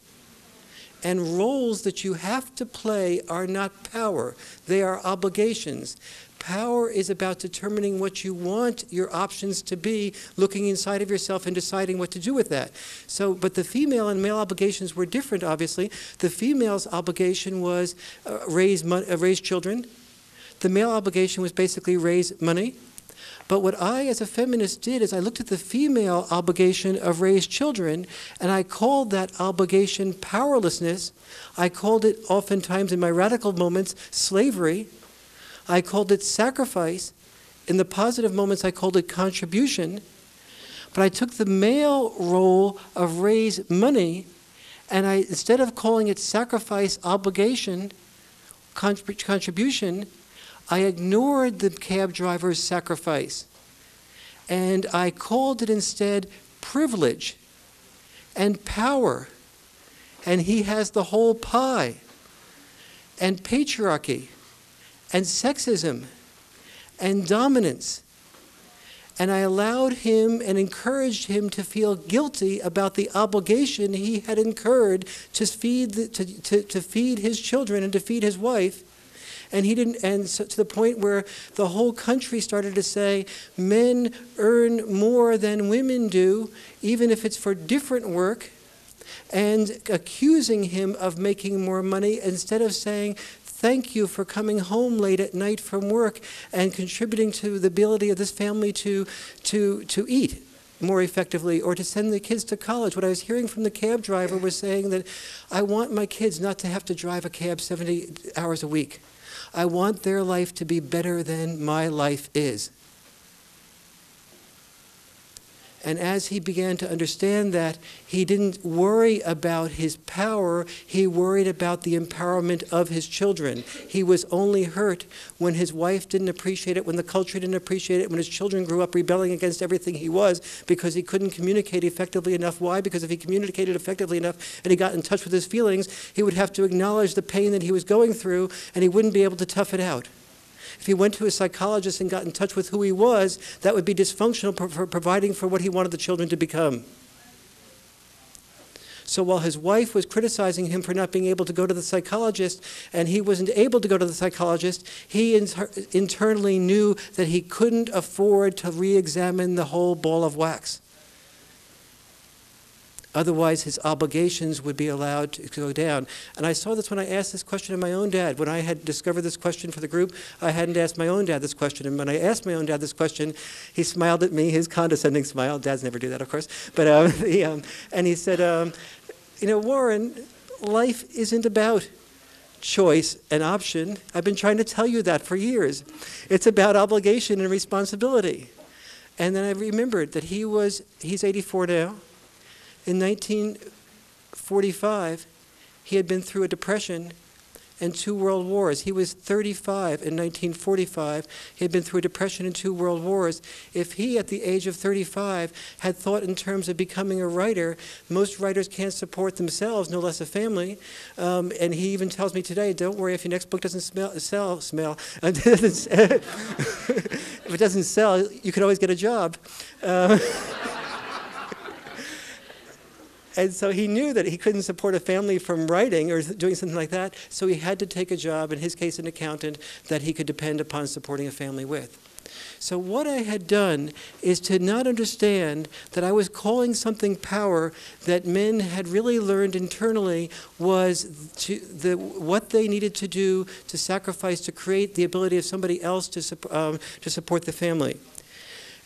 And roles that you have to play are not power, they are obligations. Power is about determining what you want your options to be, looking inside of yourself and deciding what to do with that. So, but the female and male obligations were different, obviously. The female's obligation was uh, raise, uh, raise children. The male obligation was basically raise money. But what I, as a feminist, did is I looked at the female obligation of raise children, and I called that obligation powerlessness. I called it, oftentimes in my radical moments, slavery. I called it sacrifice. In the positive moments, I called it contribution. But I took the male role of raise money, and I, instead of calling it sacrifice, obligation, contrib- contribution, I ignored the cab driver's sacrifice and I called it instead privilege and power. And he has the whole pie, and patriarchy, and sexism, and dominance. And I allowed him and encouraged him to feel guilty about the obligation he had incurred to feed, the, to, to, to feed his children and to feed his wife and he didn't and so to the point where the whole country started to say men earn more than women do even if it's for different work and accusing him of making more money instead of saying thank you for coming home late at night from work and contributing to the ability of this family to to to eat more effectively or to send the kids to college. What I was hearing from the cab driver was saying that I want my kids not to have to drive a cab 70 hours a week. I want their life to be better than my life is. And as he began to understand that, he didn't worry about his power, he worried about the empowerment of his children. He was only hurt when his wife didn't appreciate it, when the culture didn't appreciate it, when his children grew up rebelling against everything he was because he couldn't communicate effectively enough. Why? Because if he communicated effectively enough and he got in touch with his feelings, he would have to acknowledge the pain that he was going through and he wouldn't be able to tough it out. If he went to a psychologist and got in touch with who he was, that would be dysfunctional for, for providing for what he wanted the children to become. So while his wife was criticizing him for not being able to go to the psychologist and he wasn't able to go to the psychologist, he inter- internally knew that he couldn't afford to re examine the whole ball of wax. Otherwise, his obligations would be allowed to go down. And I saw this when I asked this question of my own dad. When I had discovered this question for the group, I hadn't asked my own dad this question. And when I asked my own dad this question, he smiled at me, his condescending smile. Dads never do that, of course. But um, he, um, and he said, um, "You know, Warren, life isn't about." Choice and option. I've been trying to tell you that for years. It's about obligation and responsibility. And then I remembered that he was, he's 84 now. In 1945, he had been through a depression and two world wars. He was 35 in 1945. He had been through a depression and two world wars. If he, at the age of 35, had thought in terms of becoming a writer, most writers can't support themselves, no less a family. Um, and he even tells me today, "Don't worry if your next book doesn't smell, sell, smell. if it doesn't sell, you can always get a job." Um, And so he knew that he couldn't support a family from writing or doing something like that, so he had to take a job, in his case, an accountant, that he could depend upon supporting a family with. So, what I had done is to not understand that I was calling something power that men had really learned internally was to the, what they needed to do to sacrifice to create the ability of somebody else to, um, to support the family.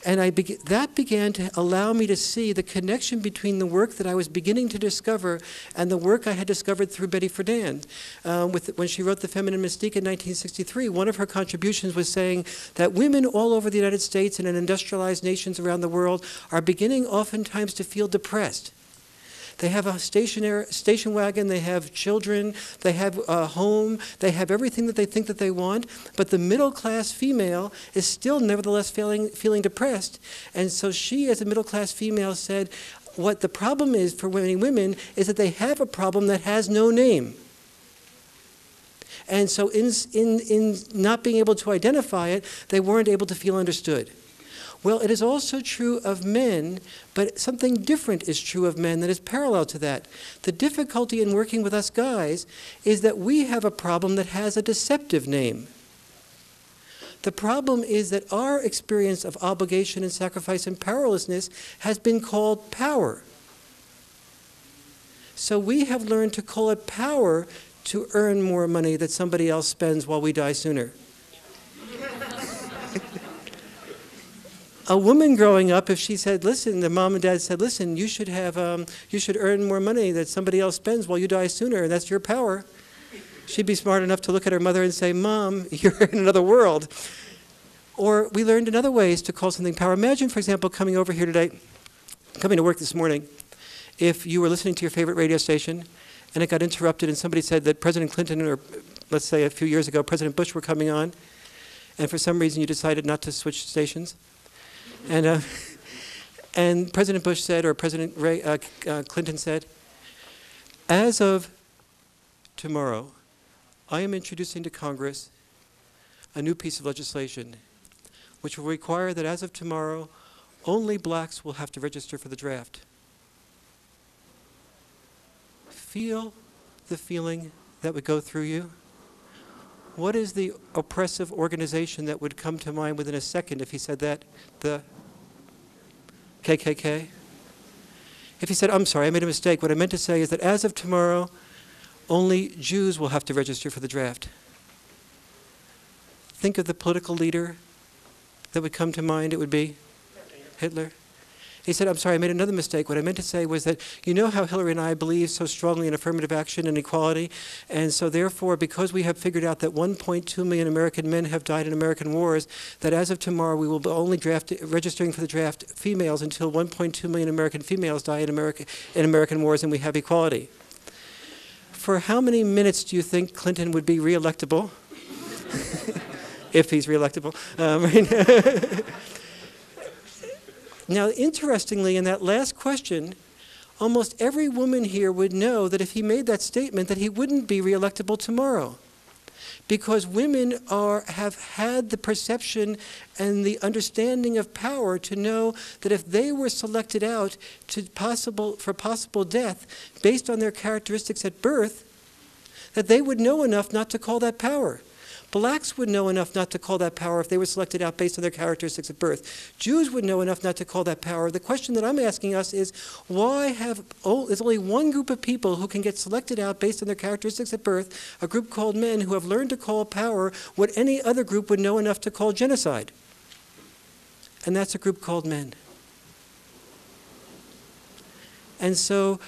And I beg that began to allow me to see the connection between the work that I was beginning to discover and the work I had discovered through Betty Friedan. Um, with, when she wrote The Feminine Mystique in 1963, one of her contributions was saying that women all over the United States and in industrialized nations around the world are beginning oftentimes to feel depressed. They have a station wagon, they have children, they have a home, they have everything that they think that they want, but the middle class female is still nevertheless feeling, feeling depressed. And so she, as a middle class female, said, what the problem is for many women is that they have a problem that has no name. And so, in, in, in not being able to identify it, they weren't able to feel understood. Well, it is also true of men, but something different is true of men that is parallel to that. The difficulty in working with us guys is that we have a problem that has a deceptive name. The problem is that our experience of obligation and sacrifice and powerlessness has been called power. So we have learned to call it power to earn more money that somebody else spends while we die sooner. A woman growing up, if she said, "Listen," the mom and dad said, "Listen, you should have, um, you should earn more money that somebody else spends while you die sooner, and that's your power," she'd be smart enough to look at her mother and say, "Mom, you're in another world." Or we learned in other ways to call something power. Imagine, for example, coming over here today, coming to work this morning, if you were listening to your favorite radio station, and it got interrupted, and somebody said that President Clinton, or let's say a few years ago, President Bush were coming on, and for some reason you decided not to switch stations. And, uh, and President Bush said, or President Ray, uh, uh, Clinton said, as of tomorrow, I am introducing to Congress a new piece of legislation which will require that as of tomorrow, only blacks will have to register for the draft. Feel the feeling that would go through you? What is the oppressive organization that would come to mind within a second if he said that? The KKK? If he said, I'm sorry, I made a mistake, what I meant to say is that as of tomorrow, only Jews will have to register for the draft. Think of the political leader that would come to mind, it would be Hitler. He said, I'm sorry, I made another mistake. What I meant to say was that you know how Hillary and I believe so strongly in affirmative action and equality? And so, therefore, because we have figured out that 1.2 million American men have died in American wars, that as of tomorrow we will be only draft, registering for the draft females until 1.2 million American females die in, America, in American wars and we have equality. For how many minutes do you think Clinton would be reelectable? if he's reelectable. Um, Now, interestingly, in that last question, almost every woman here would know that if he made that statement, that he wouldn't be reelectable tomorrow. Because women are, have had the perception and the understanding of power to know that if they were selected out to possible, for possible death based on their characteristics at birth, that they would know enough not to call that power. Blacks would know enough not to call that power if they were selected out based on their characteristics at birth. Jews would know enough not to call that power. The question that I'm asking us is why have oh, there's only one group of people who can get selected out based on their characteristics at birth, a group called men who have learned to call power what any other group would know enough to call genocide. And that's a group called men. And so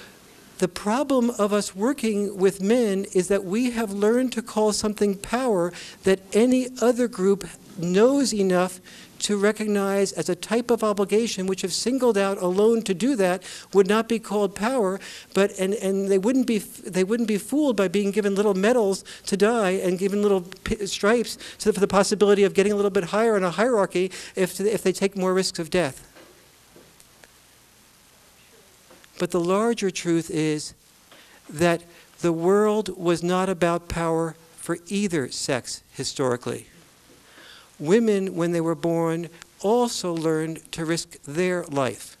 the problem of us working with men is that we have learned to call something power that any other group knows enough to recognize as a type of obligation which if singled out alone to do that would not be called power but and, and they wouldn't be they wouldn't be fooled by being given little medals to die and given little stripes for the possibility of getting a little bit higher in a hierarchy if, if they take more risks of death but the larger truth is that the world was not about power for either sex historically. Women, when they were born, also learned to risk their life.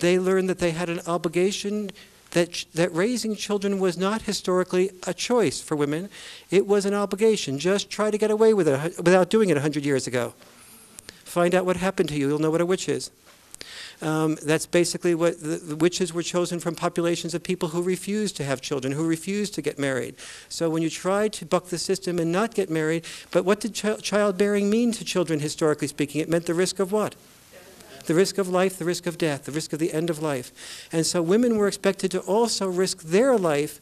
They learned that they had an obligation that, that raising children was not historically a choice for women, it was an obligation. Just try to get away with it without doing it 100 years ago. Find out what happened to you. You'll know what a witch is. Um, that's basically what the, the witches were chosen from populations of people who refused to have children, who refused to get married. So when you try to buck the system and not get married, but what did chi- childbearing mean to children historically speaking? It meant the risk of what? The risk of life, the risk of death, the risk of the end of life. And so women were expected to also risk their life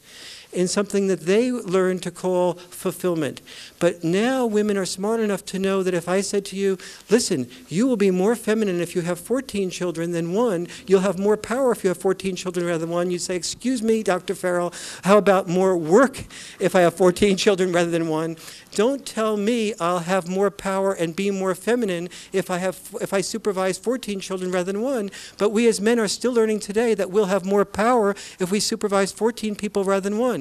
in something that they learned to call fulfillment. But now women are smart enough to know that if I said to you, listen, you will be more feminine if you have 14 children than one, you'll have more power if you have 14 children rather than one, you'd say, excuse me, Dr. Farrell, how about more work if I have 14 children rather than one? Don't tell me I'll have more power and be more feminine if I have if I supervise 14 children rather than one. But we as men are still learning today that we'll have more power if we supervise 14 people rather than one.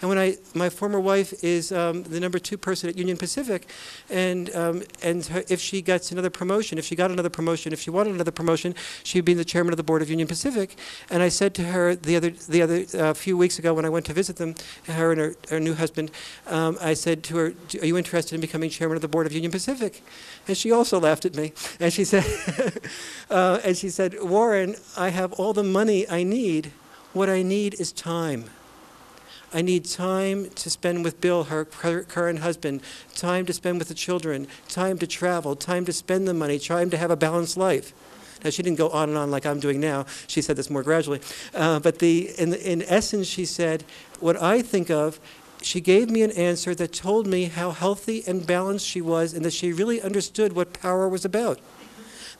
And when I, my former wife is um, the number two person at Union Pacific, and um, and her, if she gets another promotion, if she got another promotion, if she wanted another promotion, she'd be the chairman of the board of Union Pacific. And I said to her the other the other uh, few weeks ago when I went to visit them, her and her, her new husband, um, I said to her, "Are you interested in becoming chairman of the board of Union Pacific?" And she also laughed at me, and she said, uh, and she said, "Warren, I have all the money I need. What I need is time." I need time to spend with Bill, her current husband, time to spend with the children, time to travel, time to spend the money, time to have a balanced life. Now, she didn't go on and on like I'm doing now. She said this more gradually. Uh, but the, in, in essence, she said, what I think of, she gave me an answer that told me how healthy and balanced she was and that she really understood what power was about.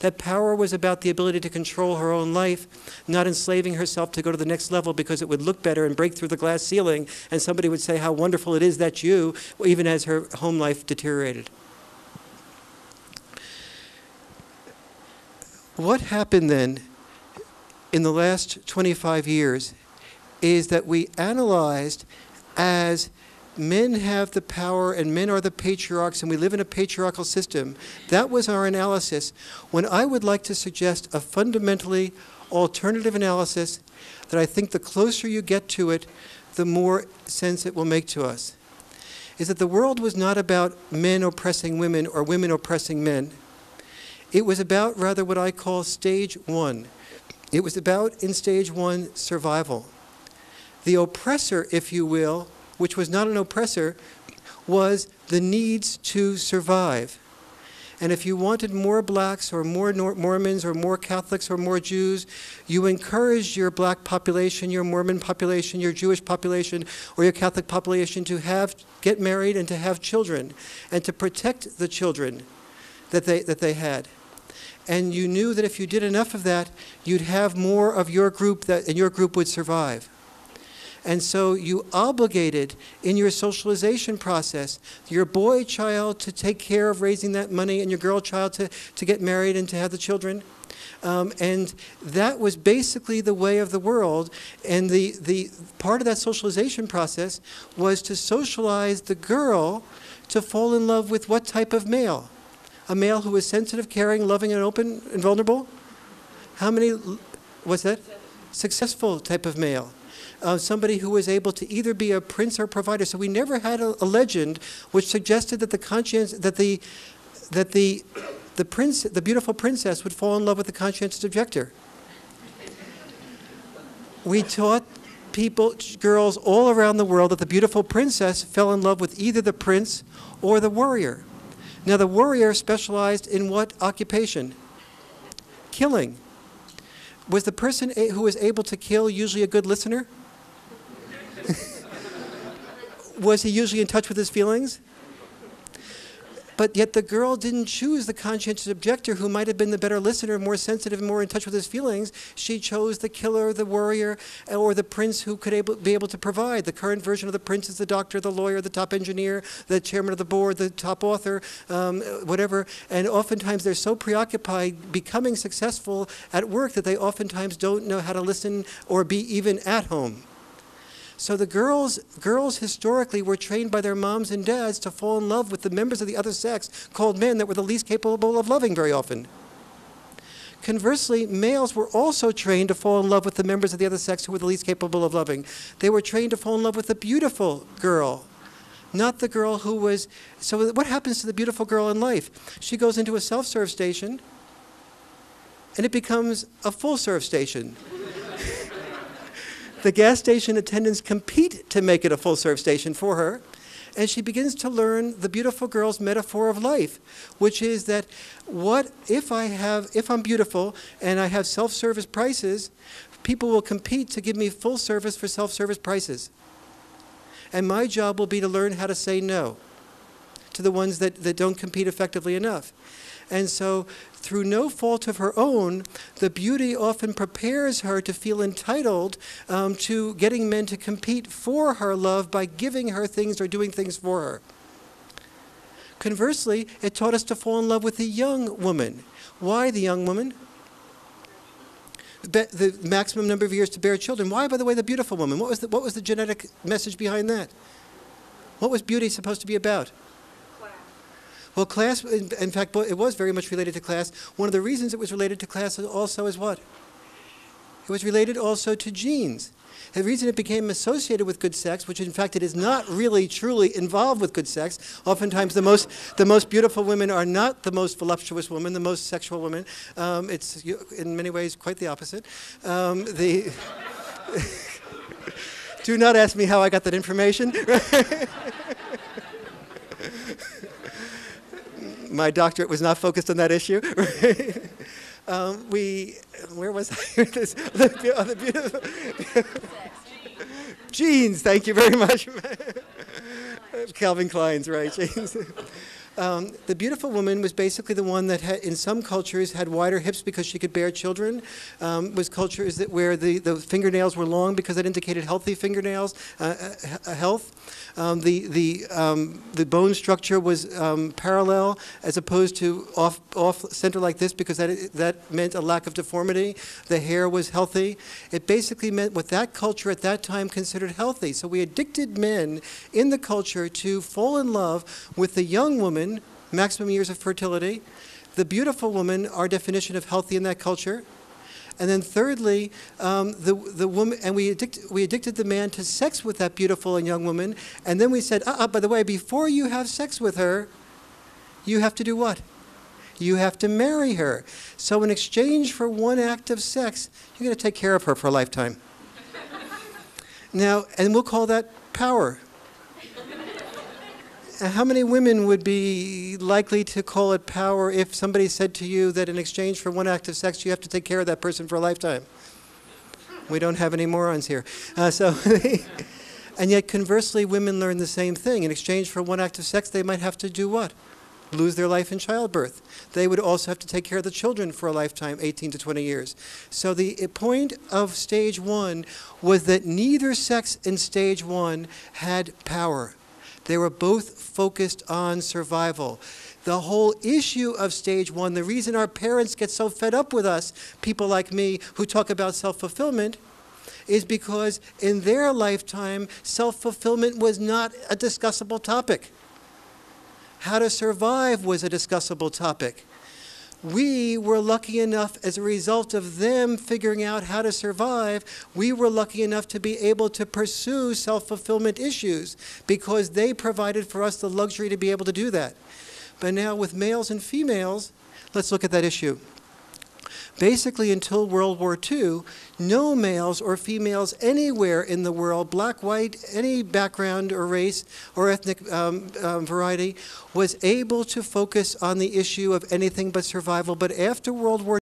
That power was about the ability to control her own life, not enslaving herself to go to the next level because it would look better and break through the glass ceiling, and somebody would say how wonderful it is that you, even as her home life deteriorated. What happened then in the last 25 years is that we analyzed as men have the power and men are the patriarchs and we live in a patriarchal system. That was our analysis. When I would like to suggest a fundamentally alternative analysis that I think the closer you get to it, the more sense it will make to us, is that the world was not about men oppressing women or women oppressing men. It was about rather what I call stage one. It was about, in stage one, survival. The oppressor, if you will, which was not an oppressor, was the needs to survive. And if you wanted more blacks or more Nor- Mormons or more Catholics or more Jews, you encouraged your black population, your Mormon population, your Jewish population, or your Catholic population to have get married and to have children and to protect the children that they, that they had. And you knew that if you did enough of that, you'd have more of your group that, and your group would survive. And so you obligated in your socialization process your boy child to take care of raising that money and your girl child to, to get married and to have the children. Um, and that was basically the way of the world. And the, the part of that socialization process was to socialize the girl to fall in love with what type of male? A male who was sensitive, caring, loving, and open and vulnerable? How many, what's that? Successful type of male uh, somebody who was able to either be a prince or a provider. So we never had a, a legend which suggested that the conscience that the that the the prince the beautiful princess would fall in love with the conscientious objector. We taught people girls all around the world that the beautiful princess fell in love with either the prince or the warrior. Now the warrior specialized in what occupation? Killing. Was the person who was able to kill usually a good listener? was he usually in touch with his feelings? But yet the girl didn't choose the conscientious objector who might have been the better listener, more sensitive, more in touch with his feelings. She chose the killer, the warrior, or the prince who could able, be able to provide. The current version of the prince is the doctor, the lawyer, the top engineer, the chairman of the board, the top author, um, whatever. And oftentimes they're so preoccupied becoming successful at work that they oftentimes don't know how to listen or be even at home. So the girls, girls historically were trained by their moms and dads to fall in love with the members of the other sex called men that were the least capable of loving very often. Conversely, males were also trained to fall in love with the members of the other sex who were the least capable of loving. They were trained to fall in love with the beautiful girl, not the girl who was. So, what happens to the beautiful girl in life? She goes into a self serve station and it becomes a full serve station. The gas station attendants compete to make it a full serve station for her. And she begins to learn the beautiful girl's metaphor of life, which is that what if I have, if I'm beautiful and I have self service prices, people will compete to give me full service for self service prices. And my job will be to learn how to say no to the ones that, that don't compete effectively enough. And so, through no fault of her own, the beauty often prepares her to feel entitled um, to getting men to compete for her love by giving her things or doing things for her. Conversely, it taught us to fall in love with the young woman. Why the young woman? Be- the maximum number of years to bear children. Why, by the way, the beautiful woman? What was the, what was the genetic message behind that? What was beauty supposed to be about? Well, class, in, in fact, it was very much related to class. One of the reasons it was related to class also is what? It was related also to genes. The reason it became associated with good sex, which in fact it is not really truly involved with good sex, oftentimes the most, the most beautiful women are not the most voluptuous women, the most sexual women. Um, it's in many ways quite the opposite. Um, the Do not ask me how I got that information. my doctorate was not focused on that issue. um, we, where was I? this, the, the beautiful, jeans, thank you very much. Calvin Klein's, right, jeans. Um, the beautiful woman was basically the one that had, in some cultures had wider hips because she could bear children. Um, was cultures that where the, the fingernails were long because that indicated healthy fingernails, uh, uh, health. Um, the the um, the bone structure was um, parallel as opposed to off off center like this because that that meant a lack of deformity. The hair was healthy. It basically meant what that culture at that time considered healthy. So we addicted men in the culture to fall in love with the young woman, maximum years of fertility, the beautiful woman, our definition of healthy in that culture. And then thirdly, um, the, the woman, and we, addict, we addicted the man to sex with that beautiful and young woman. And then we said, uh, uh, by the way, before you have sex with her, you have to do what? You have to marry her. So in exchange for one act of sex, you're going to take care of her for a lifetime. now, and we'll call that power how many women would be likely to call it power if somebody said to you that in exchange for one act of sex, you have to take care of that person for a lifetime? We don't have any morons here. Uh, so, and yet conversely, women learn the same thing. In exchange for one act of sex, they might have to do what? Lose their life in childbirth. They would also have to take care of the children for a lifetime, 18 to 20 years. So the point of stage one was that neither sex in stage one had power. They were both focused on survival. The whole issue of stage one, the reason our parents get so fed up with us, people like me who talk about self fulfillment, is because in their lifetime, self fulfillment was not a discussable topic. How to survive was a discussable topic we were lucky enough, as a result of them figuring out how to survive, we were lucky enough to be able to pursue self fulfillment issues because they provided for us the luxury to be able to do that. But now, with males and females, let's look at that issue. Basically, until World War II, no males or females anywhere in the world, black, white, any background or race or ethnic um, um, variety, was able to focus on the issue of anything but survival. But after World War